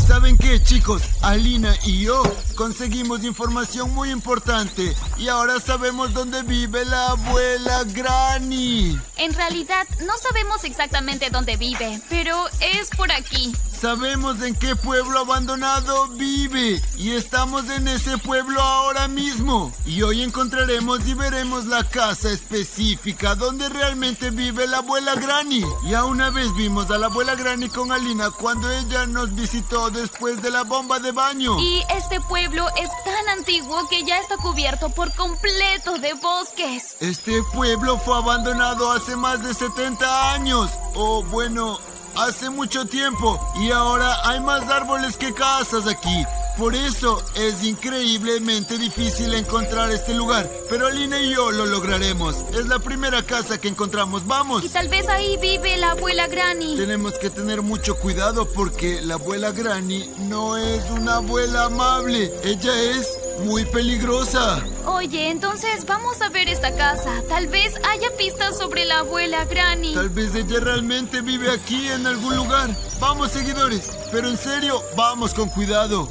¿Y sabes ¿Saben qué, chicos? Alina y yo conseguimos información muy importante y ahora sabemos dónde vive la abuela Granny. En realidad, no sabemos exactamente dónde vive, pero es por aquí. Sabemos en qué pueblo abandonado vive y estamos en ese pueblo ahora mismo. Y hoy encontraremos y veremos la casa específica donde realmente vive la abuela Granny. Ya una vez vimos a la abuela Granny con Alina cuando ella nos visitó después de la bomba de baño. Y este pueblo es tan antiguo que ya está cubierto por completo de bosques. Este pueblo fue abandonado hace más de 70 años. O bueno, hace mucho tiempo. Y ahora hay más árboles que casas aquí. Por eso es increíblemente difícil encontrar este lugar. Pero Alina y yo lo lograremos. Es la primera casa que encontramos. ¡Vamos! Y tal vez ahí vive la abuela Granny. Tenemos que tener mucho cuidado porque la abuela Granny no es una abuela amable. Ella es muy peligrosa. Oye, entonces vamos a ver esta casa. Tal vez haya pistas sobre la abuela Granny. Tal vez ella realmente vive aquí en algún lugar. Vamos, seguidores. Pero en serio, vamos con cuidado.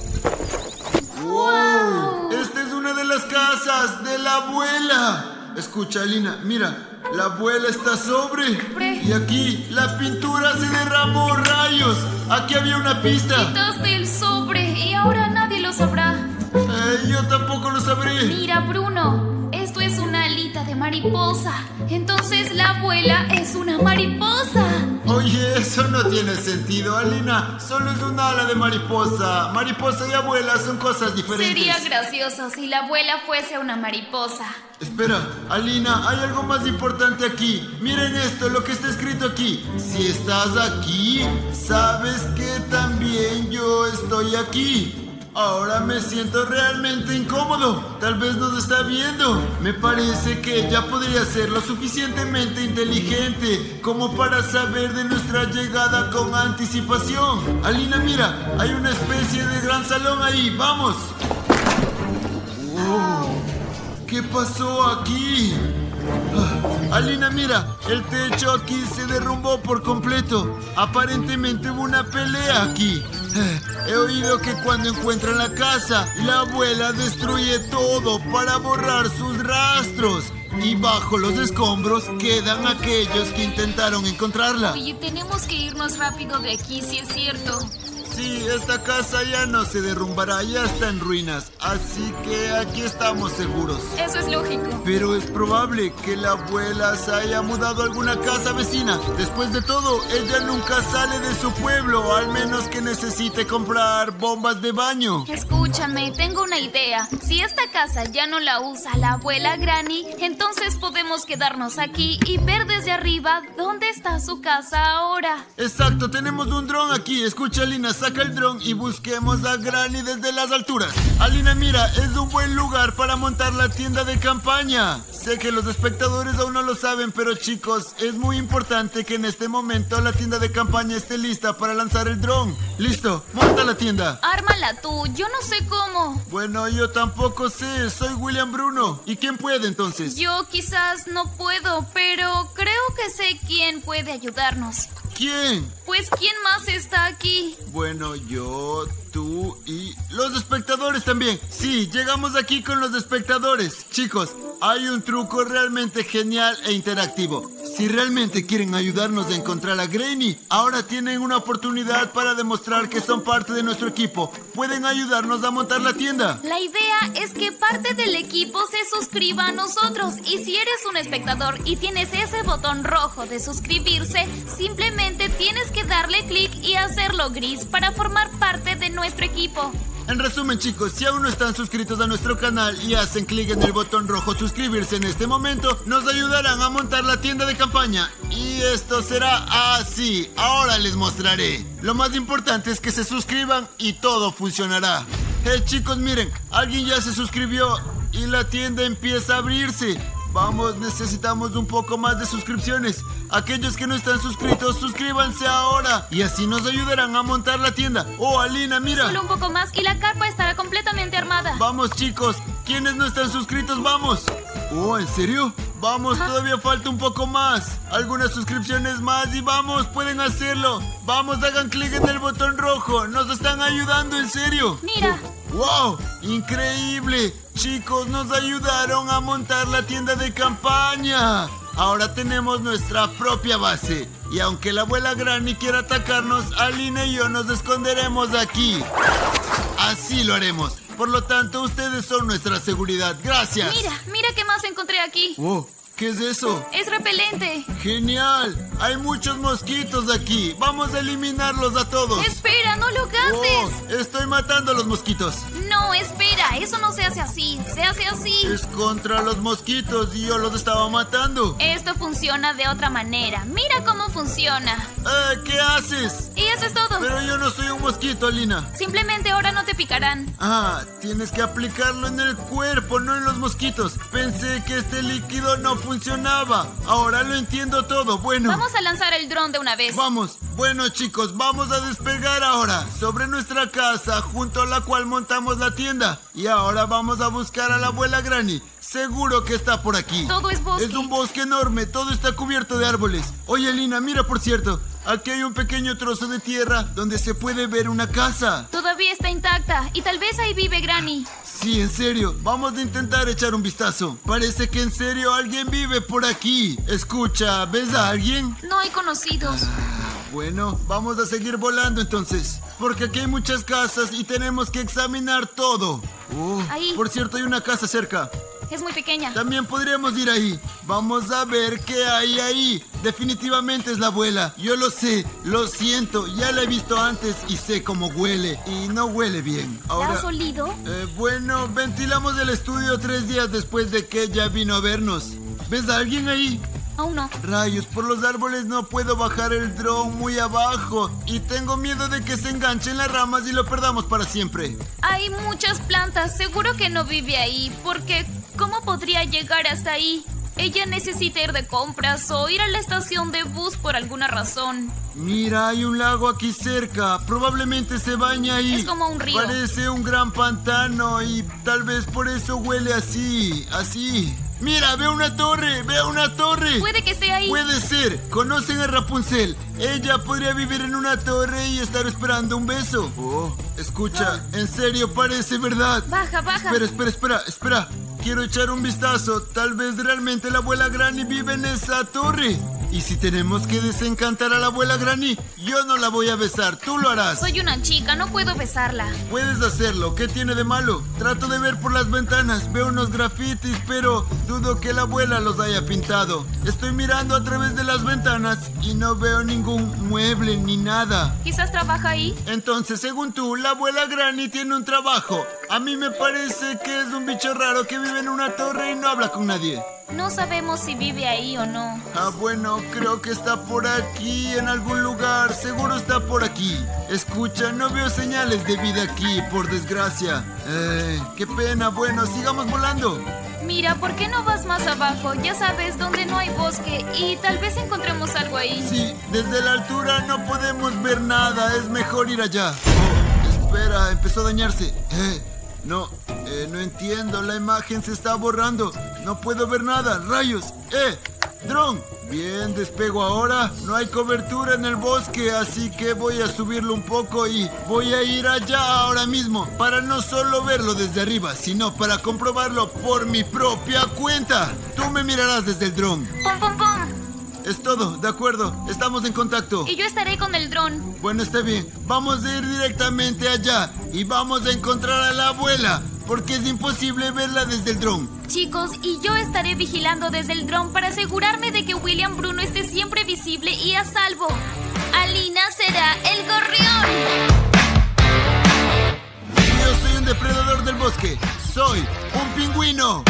¡Wow! Esta es una de las casas de la abuela. Escucha, Alina, mira, la abuela está sobre. Y aquí la pintura se derramó rayos. Aquí había una pista. Quitaste el sobre y ahora nadie lo sabrá. Eh, yo tampoco lo sabré. Mira, Bruno, de mariposa. Entonces la abuela es una mariposa. Oye, eso no tiene sentido, Alina. Solo es un ala de mariposa. Mariposa y abuela son cosas diferentes. Sería gracioso si la abuela fuese una mariposa. Espera, Alina, hay algo más importante aquí. Miren esto, lo que está escrito aquí. Si estás aquí, sabes que también yo estoy aquí. Ahora me siento realmente incómodo. Tal vez nos está viendo. Me parece que ella podría ser lo suficientemente inteligente como para saber de nuestra llegada con anticipación. Alina, mira, hay una especie de gran salón ahí. Vamos. Wow. ¿Qué pasó aquí? Ah, Alina, mira, el techo aquí se derrumbó por completo. Aparentemente hubo una pelea aquí. He oído que cuando encuentran la casa, la abuela destruye todo para borrar sus rastros. Y bajo los escombros quedan aquellos que intentaron encontrarla. Oye, tenemos que irnos rápido de aquí, si es cierto. Sí, esta casa ya no se derrumbará, ya está en ruinas. Así que aquí estamos seguros. Eso es lógico. Pero es probable que la abuela se haya mudado a alguna casa vecina. Después de todo, ella nunca sale de su pueblo, al menos que necesite comprar bombas de baño. Escúchame, tengo una idea. Si esta casa ya no la usa la abuela Granny, entonces podemos quedarnos aquí y ver desde arriba dónde está su casa ahora. Exacto, tenemos un dron aquí. Escucha, Alina, saca el dron y busquemos a Granny desde las alturas. Alina, mira, es un buen lugar para montar la tienda de campaña. Sé que los espectadores aún no lo saben, pero chicos, es muy importante que en este momento la tienda de campaña esté lista para lanzar el dron. Listo, monta la tienda. Ármala tú, yo no sé cómo. Bueno, yo tampoco sé, soy William Bruno. ¿Y quién puede entonces? Yo quizás no puedo, pero creo que sé quién puede ayudarnos. ¿Quién? Pues ¿quién más está aquí? Bueno, yo, tú y los espectadores también. Sí, llegamos aquí con los espectadores. Chicos, hay un truco realmente genial e interactivo. Si realmente quieren ayudarnos a encontrar a Granny, ahora tienen una oportunidad para demostrar que son parte de nuestro equipo. Pueden ayudarnos a montar la tienda. La idea es que parte del equipo se suscriba a nosotros y si eres un espectador y tienes ese botón rojo de suscribirse, simplemente tienes que darle clic y hacerlo gris para formar parte de nuestro equipo. En resumen, chicos, si aún no están suscritos a nuestro canal y hacen clic en el botón rojo suscribirse en este momento, nos ayudarán a montar la tienda de campaña. Y esto será así. Ahora les mostraré. Lo más importante es que se suscriban y todo funcionará. Hey chicos, miren, alguien ya se suscribió y la tienda empieza a abrirse. Vamos, necesitamos un poco más de suscripciones. Aquellos que no están suscritos, suscríbanse ahora. Y así nos ayudarán a montar la tienda. Oh, Alina, mira. Solo un poco más y la carpa estará completamente armada. Vamos chicos, quienes no están suscritos, vamos. Oh, ¿en serio? Vamos, todavía falta un poco más. Algunas suscripciones más y vamos, pueden hacerlo. Vamos, hagan clic en el botón rojo. Nos están ayudando, en serio. Mira. ¡Wow! ¡Increíble! Chicos, nos ayudaron a montar la tienda de campaña. Ahora tenemos nuestra propia base. Y aunque la abuela Granny quiera atacarnos, Alina y yo nos esconderemos aquí. Así lo haremos. Por lo tanto, ustedes son nuestra seguridad. Gracias. Mira, mira qué más encontré aquí. Oh, ¿Qué es eso? Es repelente. ¡Genial! Hay muchos mosquitos aquí. Vamos a eliminarlos a todos. Espera, no lo gastes. Oh, estoy matando a los mosquitos. No, espera, eso no se hace así. Se hace así. Es contra los mosquitos y yo los estaba matando. Esto funciona de otra manera. Mira cómo funciona. Eh, ¿Qué haces? Y eso es todo. Pero yo no soy un mosquito, Alina. Simplemente ahora no te picarán. Ah, tienes que aplicarlo en el cuerpo, no en los mosquitos. Pensé que este líquido no funcionaba. Ahora lo entiendo todo. Bueno. Vamos a lanzar el dron de una vez. Vamos. Bueno chicos, vamos a despegar ahora sobre nuestra casa junto a la cual montamos la tienda. Y ahora vamos a buscar a la abuela Granny. Seguro que está por aquí. Todo es bosque. Es un bosque enorme, todo está cubierto de árboles. Oye Lina, mira por cierto, aquí hay un pequeño trozo de tierra donde se puede ver una casa. Todavía está intacta y tal vez ahí vive Granny. Sí, en serio, vamos a intentar echar un vistazo. Parece que en serio alguien vive por aquí. Escucha, ¿ves a alguien? No hay conocidos. Bueno, vamos a seguir volando entonces. Porque aquí hay muchas casas y tenemos que examinar todo. Oh, Ahí. Por cierto, hay una casa cerca. Es muy pequeña. También podríamos ir ahí. Vamos a ver qué hay ahí. Definitivamente es la abuela. Yo lo sé, lo siento. Ya la he visto antes y sé cómo huele. Y no huele bien. ¿La Ahora, has olido? eh, bueno, ventilamos el estudio tres días después de que ella vino a vernos. ¿Ves a alguien ahí? Aún no. Rayos, por los árboles no puedo bajar el dron muy abajo. Y tengo miedo de que se enganche en las ramas y lo perdamos para siempre. Hay muchas plantas. Seguro que no vive ahí. Porque, ¿cómo podría llegar hasta ahí? Ella necesita ir de compras o ir a la estación de bus por alguna razón. Mira, hay un lago aquí cerca. Probablemente se baña ahí. Es como un río. Parece un gran pantano y tal vez por eso huele así, así. Mira, veo una torre, veo una torre. Puede que esté ahí. Puede ser. Conocen a Rapunzel. Ella podría vivir en una torre y estar esperando un beso. Oh, escucha, en serio parece verdad. Baja, baja. Espera, espera, espera, espera. Quiero echar un vistazo. Tal vez realmente la abuela Granny vive en esa torre. Y si tenemos que desencantar a la abuela Granny, yo no la voy a besar, tú lo harás. Soy una chica, no puedo besarla. Puedes hacerlo, ¿qué tiene de malo? Trato de ver por las ventanas, veo unos grafitis, pero dudo que la abuela los haya pintado. Estoy mirando a través de las ventanas y no veo ningún mueble ni nada. Quizás trabaja ahí. Entonces, según tú, la abuela Granny tiene un trabajo. A mí me parece que es un bicho raro que vive en una torre y no habla con nadie. No sabemos si vive ahí o no. Ah, bueno, creo que está por aquí, en algún lugar. Seguro está por aquí. Escucha, no veo señales de vida aquí, por desgracia. Eh, qué pena. Bueno, sigamos volando. Mira, ¿por qué no vas más abajo? Ya sabes, donde no hay bosque y tal vez encontremos algo ahí. Sí, desde la altura no podemos ver nada. Es mejor ir allá. Oh, espera, empezó a dañarse. Eh, no, eh, no entiendo. La imagen se está borrando. No puedo ver nada. Rayos. Eh, dron. Bien, despego ahora. No hay cobertura en el bosque, así que voy a subirlo un poco y voy a ir allá ahora mismo para no solo verlo desde arriba, sino para comprobarlo por mi propia cuenta. Tú me mirarás desde el dron. ¡Pum, pum, pum! Es todo, de acuerdo. Estamos en contacto. Y yo estaré con el dron. Bueno, está bien. Vamos a ir directamente allá y vamos a encontrar a la abuela, porque es imposible verla desde el dron. Chicos, y yo estaré vigilando desde el dron para asegurarme de que William Bruno esté siempre visible y a salvo. Alina será el gorrión. Yo soy un depredador del bosque. Soy un pingüino.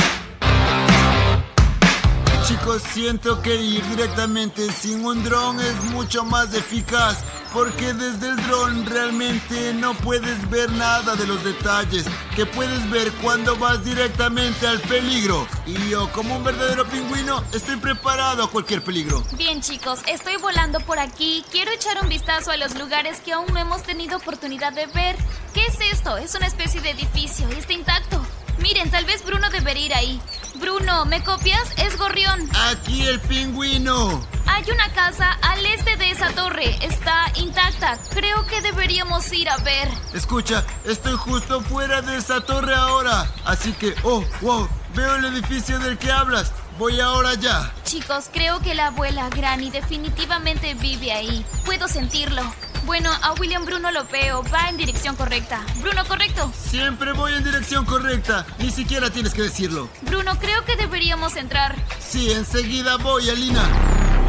Chicos, siento que ir directamente sin un dron es mucho más eficaz. Porque desde el dron realmente no puedes ver nada de los detalles que puedes ver cuando vas directamente al peligro. Y yo, como un verdadero pingüino, estoy preparado a cualquier peligro. Bien chicos, estoy volando por aquí. Quiero echar un vistazo a los lugares que aún no hemos tenido oportunidad de ver. ¿Qué es esto? Es una especie de edificio está intacto. Miren, tal vez Bruno debería ir ahí. Bruno, ¿me copias? Es Gorrión. Aquí el pingüino. Hay una casa al este de esa torre. Está intacta. Creo que deberíamos ir a ver. Escucha, estoy justo fuera de esa torre ahora. Así que, oh, wow, veo el edificio del que hablas. Voy ahora ya. Chicos, creo que la abuela Granny definitivamente vive ahí. Puedo sentirlo. Bueno, a William Bruno lo veo. Va en dirección correcta. Bruno, correcto. Siempre voy en dirección correcta. Ni siquiera tienes que decirlo. Bruno, creo que deberíamos entrar. Sí, enseguida voy, Alina.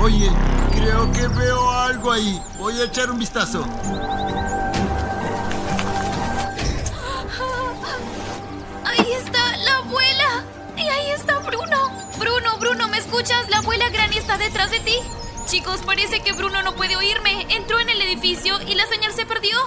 Oye, creo que veo algo ahí. Voy a echar un vistazo. Ahí está la abuela. Y ahí está Bruno. Bruno, Bruno, ¿me escuchas? La abuela Granny está detrás de ti. Chicos, parece que Bruno no puede oírme. Entró en el edificio y la señal se perdió.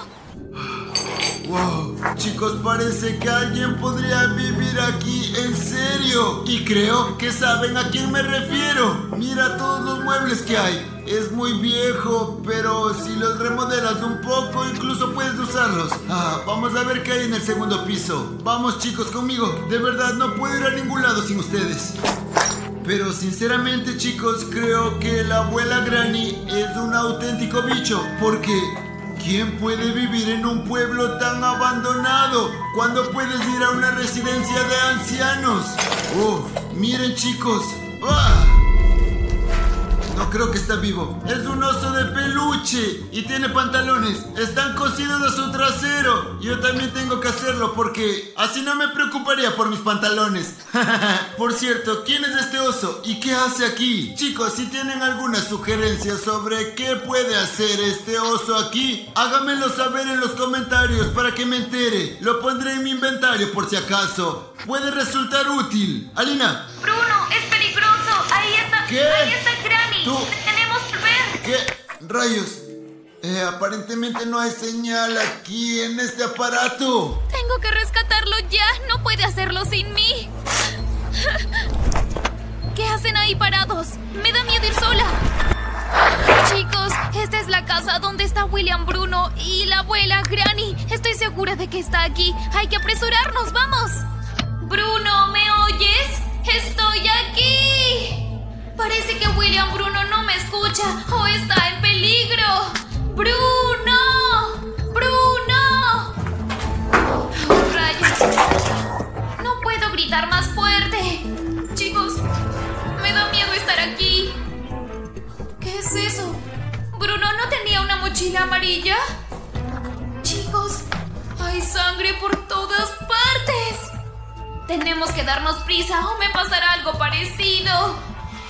Wow, chicos, parece que alguien podría vivir aquí en serio. Y creo que saben a quién me refiero. Mira todos los muebles que hay. Es muy viejo, pero si los remodelas un poco, incluso puedes usarlos. Ah, vamos a ver qué hay en el segundo piso. Vamos, chicos, conmigo. De verdad, no puedo ir a ningún lado sin ustedes. Pero sinceramente chicos, creo que la abuela Granny es un auténtico bicho. Porque, ¿quién puede vivir en un pueblo tan abandonado cuando puedes ir a una residencia de ancianos? Oh, miren chicos. ¡Ah! No creo que está vivo. Es un oso de peluche y tiene pantalones. Están cosidos a su trasero. Yo también tengo que hacerlo porque así no me preocuparía por mis pantalones. [laughs] por cierto, ¿quién es este oso y qué hace aquí? Chicos, si tienen alguna sugerencia sobre qué puede hacer este oso aquí, háganmelo saber en los comentarios para que me entere. Lo pondré en mi inventario por si acaso. Puede resultar útil. Alina, Bruno, es peligroso. ¿Qué? Ahí está Granny. Tú. Tenemos que ver. ¿Qué rayos? Eh, aparentemente no hay señal aquí en este aparato. Tengo que rescatarlo ya. No puede hacerlo sin mí. ¿Qué hacen ahí parados? Me da miedo ir sola. Chicos, esta es la casa donde está William Bruno y la abuela Granny. Estoy segura de que está aquí. Hay que apresurarnos, vamos. Bruno, Que William Bruno no me escucha o está en peligro. Bruno. Bruno. Oh, rayos. No puedo gritar más fuerte. Chicos, me da miedo estar aquí. ¿Qué es eso? ¿Bruno no tenía una mochila amarilla? Chicos, hay sangre por todas partes. Tenemos que darnos prisa o me pasará algo parecido.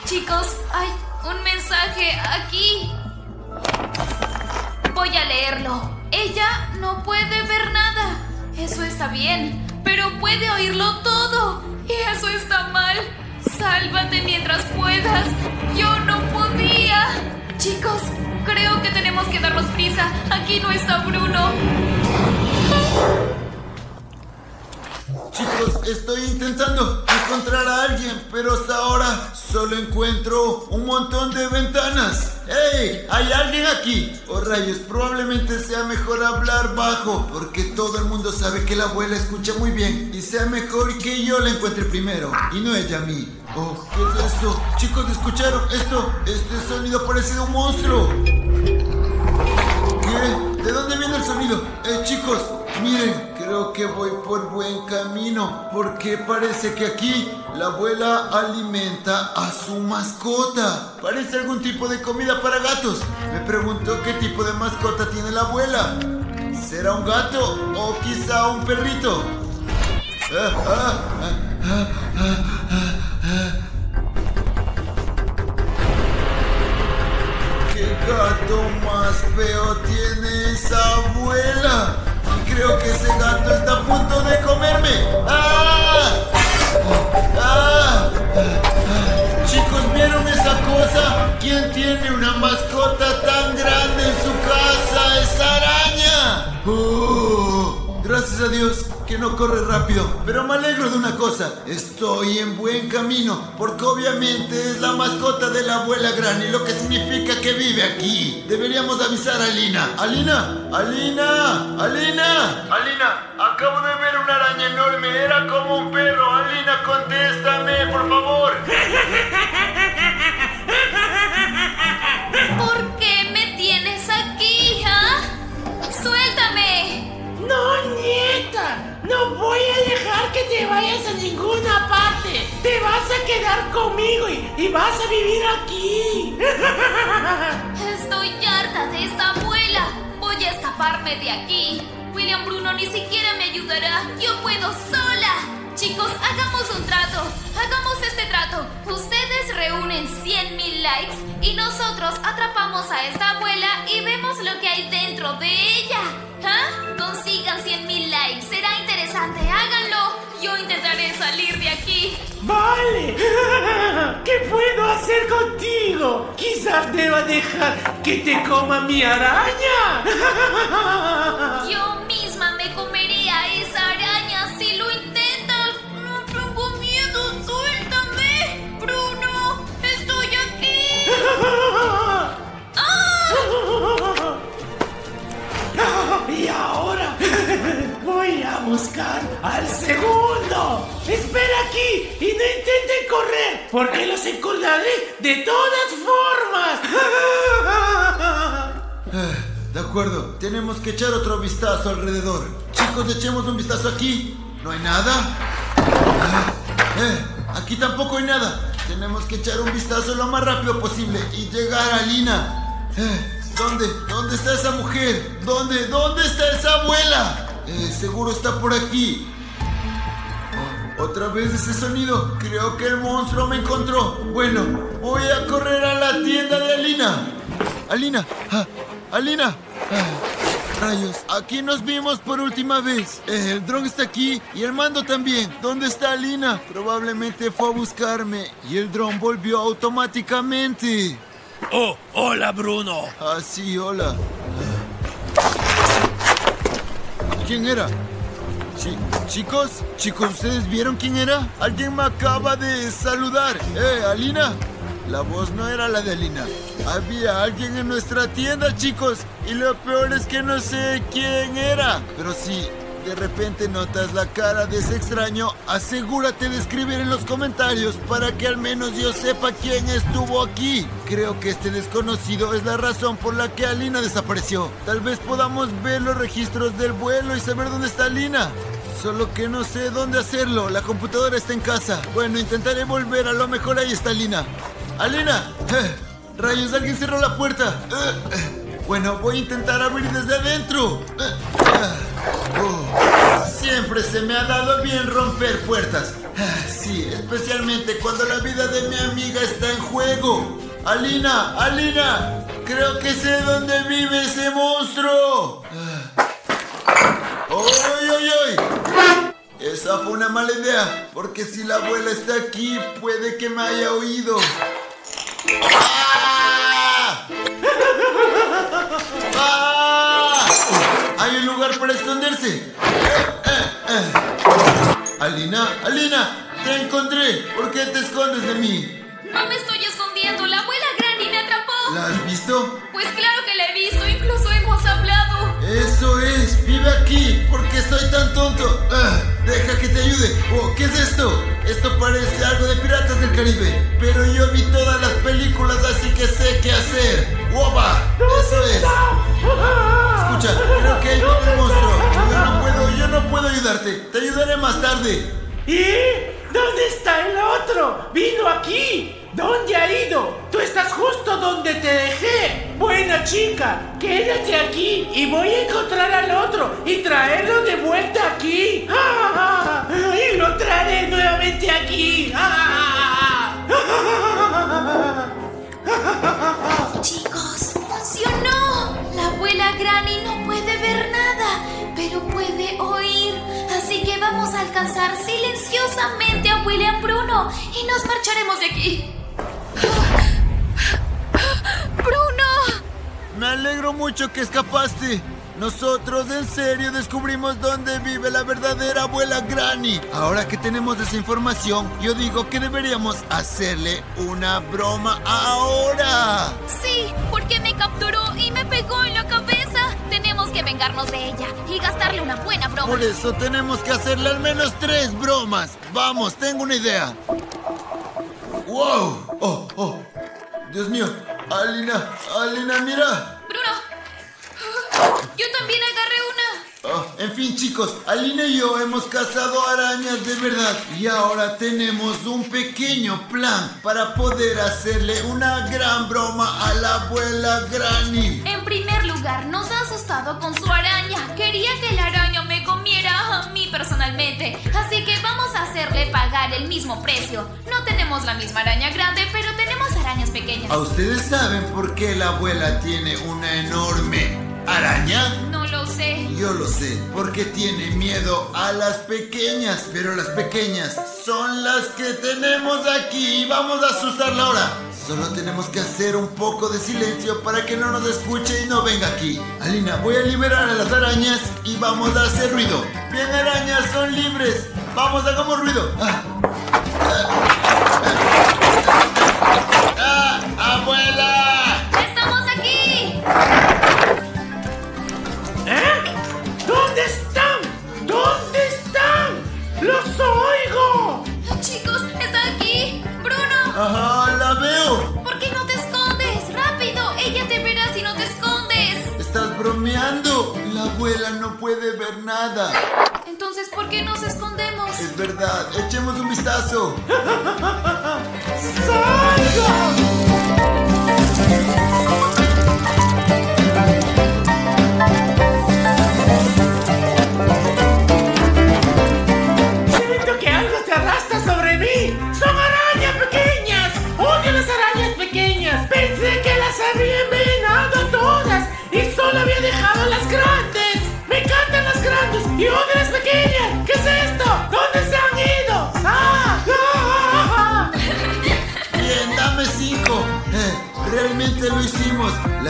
Chicos, hay un mensaje aquí. Voy a leerlo. Ella no puede ver nada. Eso está bien, pero puede oírlo todo. Y eso está mal. Sálvate mientras puedas. Yo no podía. Chicos, creo que tenemos que darnos prisa. Aquí no está Bruno. Chicos, estoy intentando encontrar a alguien, pero hasta ahora solo encuentro un montón de ventanas. ¡Hey! ¿Hay alguien aquí? Oh rayos, probablemente sea mejor hablar bajo, porque todo el mundo sabe que la abuela escucha muy bien y sea mejor que yo la encuentre primero y no ella a mí. Oh, ¿qué es eso? Chicos, ¿escucharon esto? Este sonido parece un monstruo. ¿Qué? ¿De dónde viene el sonido? Eh, chicos, miren, creo que voy por buen camino, porque parece que aquí la abuela alimenta a su mascota. Parece algún tipo de comida para gatos. Me pregunto qué tipo de mascota tiene la abuela. ¿Será un gato o quizá un perrito? ¿Qué gato más feo tiene esa abuela? Creo que ese gato está a punto de comerme. ¡Ah! ¡Ah! ¡Ah! Chicos, ¿vieron esa cosa? ¿Quién tiene una mascota tan grande en su casa? ¡Es araña! ¡Oh! Gracias a Dios que no corre rápido. Pero me alegro de una cosa. Estoy en buen camino. Porque obviamente es la mascota de la abuela Granny. Lo que significa que vive aquí. Deberíamos avisar a Alina. Alina, Alina, Alina. Alina, Acabo de ver una araña enorme, era como un perro. Alina, contéstame, por favor. ¿Por qué me tienes aquí, ah? ¡Suéltame! No, nieta, no voy a dejar que te vayas a ninguna parte. Te vas a quedar conmigo y, vas a vivir aquí. [laughs] Estoy harta de esta abuela. Voy a escaparme de aquí. William Bruno ni siquiera me ayudará. Yo puedo sola. Chicos, hagamos un trato. Hagamos este trato. Ustedes reúnen 100 mil likes y nosotros atrapamos a esta abuela y vemos lo que hay dentro de ella. ¿Ah? Consigan 100 mil likes. Será interesante. Háganlo. Yo intentaré salir de aquí. Vale. [laughs] ¿Qué puedo hacer contigo? Quizás deba dejar que te coma mi araña. [laughs] Yo misma me comería al segundo. Espera aquí y no intenten correr, porque los encontraré de todas formas. [laughs] De acuerdo, tenemos que echar otro vistazo alrededor. Chicos, echemos un vistazo aquí. ¿No hay nada? Ah, eh, aquí tampoco hay nada. Tenemos que echar un vistazo lo más rápido posible y llegar a Lina. Eh, ¿Dónde? ¿Dónde está esa mujer? ¿Dónde? ¿Dónde está esa abuela? Eh, seguro está por aquí. Oh, Otra vez ese sonido. Creo que el monstruo me encontró. Bueno, voy a correr a la tienda de Alina. Alina, ah, Alina. Ah, rayos, aquí nos vimos por última vez. Eh, el dron está aquí y el mando también. ¿Dónde está Alina? Probablemente fue a buscarme y el dron volvió automáticamente. Oh, hola Bruno. Ah, sí, hola. ¿Quién era? Chi- chicos, chicos, ¿ustedes vieron quién era? Alguien me acaba de saludar. Eh, Alina. La voz no era la de Alina. Había alguien en nuestra tienda, chicos. Y lo peor es que no sé quién era. Pero si de repente notas la cara de ese extraño, asegúrate de escribir en los comentarios para que al menos yo sepa quién estuvo aquí. Creo que este desconocido es la razón por la que Alina desapareció. Tal vez podamos ver los registros del vuelo y saber dónde está Alina. Solo que no sé dónde hacerlo. La computadora está en casa. Bueno, intentaré volver. A lo mejor ahí está Alina. ¡Alina! [laughs] Rayos, alguien cerró la puerta. [laughs] Bueno, voy a intentar abrir desde adentro. Eh, ah, oh. Siempre se me ha dado bien romper puertas. Ah, Sí, especialmente cuando la vida de mi amiga está en juego. Alina, Alina, creo que sé dónde vive ese monstruo. Ah. ¡Oy, oy, oy! Esa fue una mala idea, porque si la abuela está aquí, puede que me haya oído. ¡Ah! ¡Ah! Hay un lugar para esconderse. Eh, eh, eh. Alina, Alina, te encontré. ¿Por qué te escondes de mí? No me estoy escondiendo. La abuela Granny me atrapó. ¿La has visto? Pues claro que la he visto. Incluso hemos hablado. Eso es, vive aquí. ¿Por qué soy tan tonto? Ah, deja que te ayude. Oh, ¿qué es esto? Esto parece algo de Piratas del Caribe. Pero yo vi todas las películas, así que sé qué hacer. ¡Woba! Eso es. Escucha, creo que viene el monstruo. Yo no puedo, yo no puedo ayudarte. Te ayudaré más tarde. ¿Y dónde está el otro? Vino aquí. ¿Dónde ha ido? Tú estás justo donde te dejé. Buena chica, quédate aquí y voy a encontrar al otro y traerlo de vuelta aquí. [laughs] Y lo traeré nuevamente aquí. [laughs] Chicos, funcionó. La abuela Granny no puede ver nada, pero puede oír. Así que vamos a alcanzar silenciosamente a William Bruno y nos marcharemos de aquí. ¡Bruno! Me alegro mucho que escapaste. Nosotros en serio descubrimos dónde vive la verdadera abuela Granny. Ahora que tenemos esa información, yo digo que deberíamos hacerle una broma ahora. Sí, porque me capturó y me pegó en la cabeza. Tenemos que vengar vengarnos de ella y gastarle una buena broma. Por eso tenemos que hacerle al menos tres bromas. Vamos, tengo una idea. ¡Wow! ¡Oh, oh! Dios mío. Alina, Alina, mira. Bruno, yo también agarré una. Oh, en fin, chicos, Alina y yo hemos cazado arañas de verdad y ahora tenemos un pequeño plan para poder hacerle una gran broma a la abuela Granny. En primer lugar, nos ha asustado con su araña. Quería que la araña me comiera a mí personalmente. Así que vamos hacerle pagar el mismo precio. No tenemos la misma araña grande, pero tenemos arañas pequeñas. ¿A ustedes saben por qué la abuela tiene una enorme araña? No lo sé. Yo lo sé, porque tiene miedo a las pequeñas, pero las pequeñas son las que tenemos aquí vamos a asustarla ahora. Solo tenemos que hacer un poco de silencio para que no nos escuche y no venga aquí. Alina, voy a liberar a las arañas y vamos a hacer ruido. Bien, arañas, son libres. Vamos, hagamos ruido. Ah. Ah, ¡Abuela! ¡Estamos aquí! ¿Eh? ¿Dónde están? ¿Dónde están? ¡Los oigo! Chicos, está aquí. Bruno, Ajá, abuela no puede ver nada. Entonces, ¿por qué nos escondemos? Es verdad, echemos un vistazo. [laughs] Siento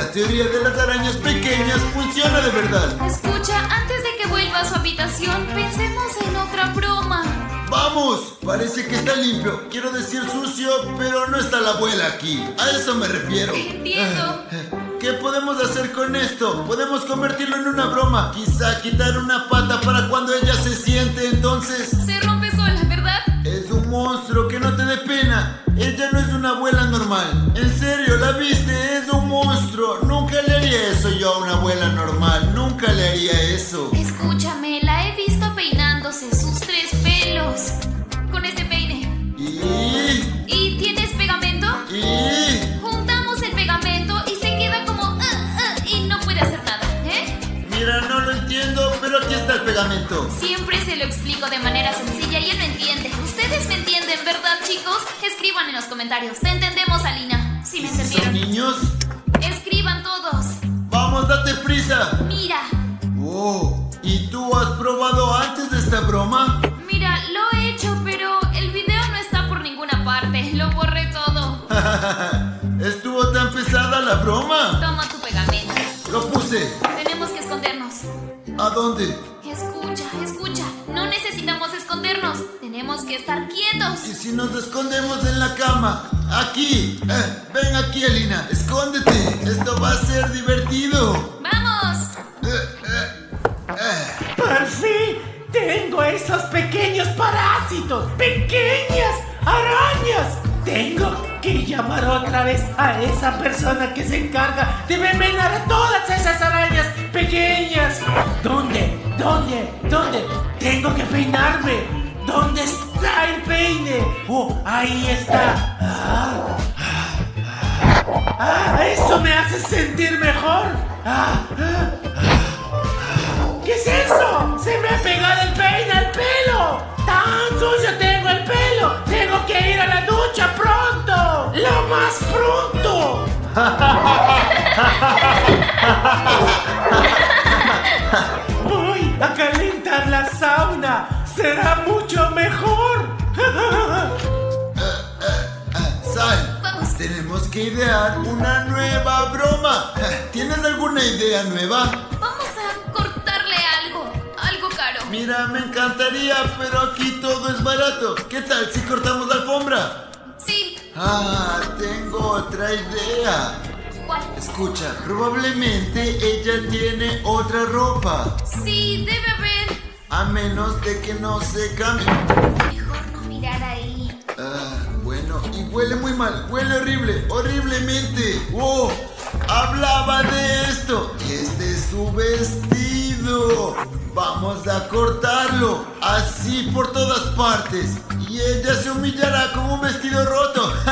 La teoría de las arañas pequeñas funciona de verdad. Escucha, antes de que vuelva a su habitación, pensemos en otra broma. Vamos, parece que está limpio. Quiero decir sucio, pero no está la abuela aquí. A eso me refiero. Entiendo. Eh, ¿Qué podemos hacer con esto? Podemos convertirlo en una broma. Quizá quitar una pata para cuando ella se siente, entonces... Se rompe sola, ¿verdad? Es un monstruo que no te dé pena. Ella no es una abuela normal. En serio, la viste, un monstruo. Nunca le haría eso yo a una abuela normal. Nunca le haría eso. Escúchame, la he visto peinándose sus tres pelos. Con este peine. Y... ¿Y tienes pegamento? Y... Juntamos el pegamento y se queda como... "Ah, ah", y no puede hacer nada, ¿eh? Mira, no lo entiendo, pero aquí está el pegamento. Siempre se lo explico de manera sencilla y él lo entiende. ¿Ustedes me entienden, verdad, chicos? Escriban en los comentarios. ¿Te entendemos, Alina? Sí, me ¿Son entendieron. niños? Todos. Vamos, date prisa. Mira, Oh, ¿y tú has probado antes de esta broma? mira, lo he hecho, pero el video no está por ninguna parte. Lo borré todo. [laughs] ¿Estuvo tan pesada la broma? Toma tu pegamento. Lo puse. Tenemos que escondernos. ¿A dónde? Escucha, escucha. Escondernos. Tenemos que estar quietos. ¿Y si nos escondemos en la cama? Aquí. Eh, ven aquí, Alina. Escóndete. Esto va a ser divertido. ¡Vamos! ¡Por fin! ¡Tengo esos pequeños parásitos! ¡Pequeñas arañas! Tengo que llamar otra vez a esa persona que se encarga de envenenar a todas esas arañas pequeñas. ¿Dónde? ¿Dónde? ¿Dónde? Tengo que peinarme. ¿Dónde está el peine? Oh, ahí está. Ah, ah, ah. Ah, eso me hace sentir mejor. ¿Qué es eso? ¡Se me ha pegado el peine al pelo! ¡Tan sucio tengo el pelo! ¡Tengo que ir a la ducha pronto! ¡Lo más pronto! [laughs] ¡Voy a calentar la sauna! ¡Será mucho mejor! Sal. Vamos. Tenemos que idear una nueva broma. ¿Tienes alguna idea nueva? Vamos a cortarle algo. Algo caro. Mira, me encantaría, pero aquí todo es barato. ¿Qué tal si cortamos la alfombra? Sí. Ah, tengo otra idea. ¿Cuál? Escucha, probablemente ella tiene otra ropa. Sí, debe haber. A menos de que no se cambie. Mejor no mirar ahí. Ah, bueno, y huele muy mal, huele horrible, horriblemente. ¡Wow! Hablaba de esto. Este es su vestido. Vamos a cortarlo, así por todas partes. Y ella se humillará como un vestido roto. [laughs]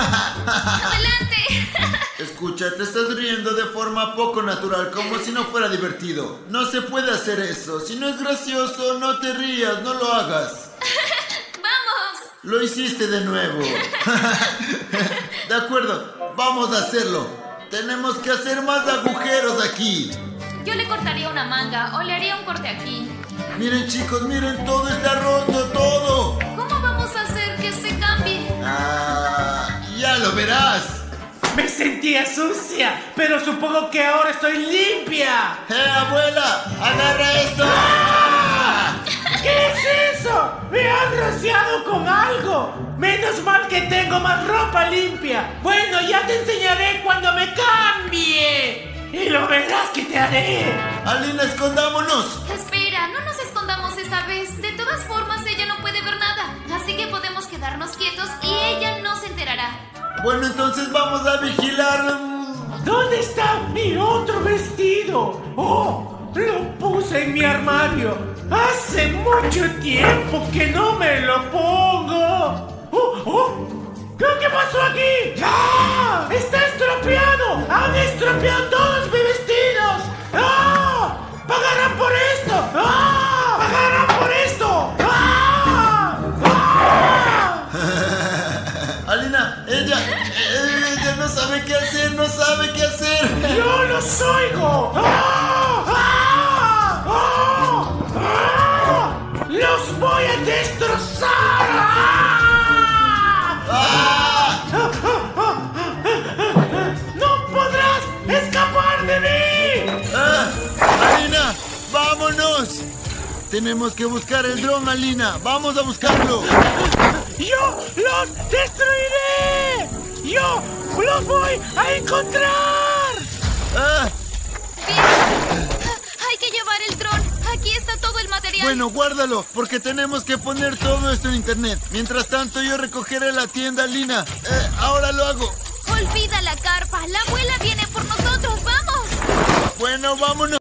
¡Adelante! [laughs] Escucha, te estás riendo de forma poco natural, como si no fuera divertido. No se puede hacer eso. Si no es gracioso, no te rías, no lo hagas. [laughs] ¡Vamos! Lo hiciste de nuevo. [laughs] de acuerdo, vamos a hacerlo. Tenemos que hacer más agujeros aquí. Yo le cortaría una manga o le haría un corte aquí. Miren chicos, miren, todo está roto, Me sentía sucia, pero supongo que ahora estoy limpia. ¡Eh, abuela! ¡Agarra esto! ¿Qué es eso? Me han rociado con algo. Menos mal que tengo más ropa limpia. Bueno, ya te enseñaré cuando me cambie. Y lo verás que te haré. Alina, escondámonos. Espera, no nos escondamos esta vez. De todas formas, ella no puede ver nada. Así que podemos quedarnos quietos y ella no. Bueno, entonces vamos a vigilar. ¿Dónde está mi otro vestido? Oh, lo puse en mi armario. Hace mucho tiempo que no me lo pongo. Oh, oh. ¿Qué pasó aquí? ¡Ah! ¡Está estropeado! ¡Han estropeado todos mis vestidos! ¡Ah! ¡Pagarán por esto! ¡Ah! ¡Pagarán no sabe qué hacer, no sabe qué hacer. ¡Yo los oigo! ¡Ah! ¡Ah! ¡Ah! ¡Ah! ¡Los voy a destrozar! ¡No podrás escapar de mí! ¡Ah! Alina, vámonos. Tenemos que buscar el dron, Alina. Vamos a buscarlo. ¡Yo los destruiré! ¡Yo los voy a encontrar! Ah, Bien. Hay que llevar el dron. Aquí está todo el material. bueno, guárdalo, porque tenemos que poner todo esto en internet. Mientras tanto, yo recogeré la tienda, Alina. Eh, ahora lo hago. Olvida la carpa. La abuela viene por nosotros. ¡Vamos! Bueno, vámonos.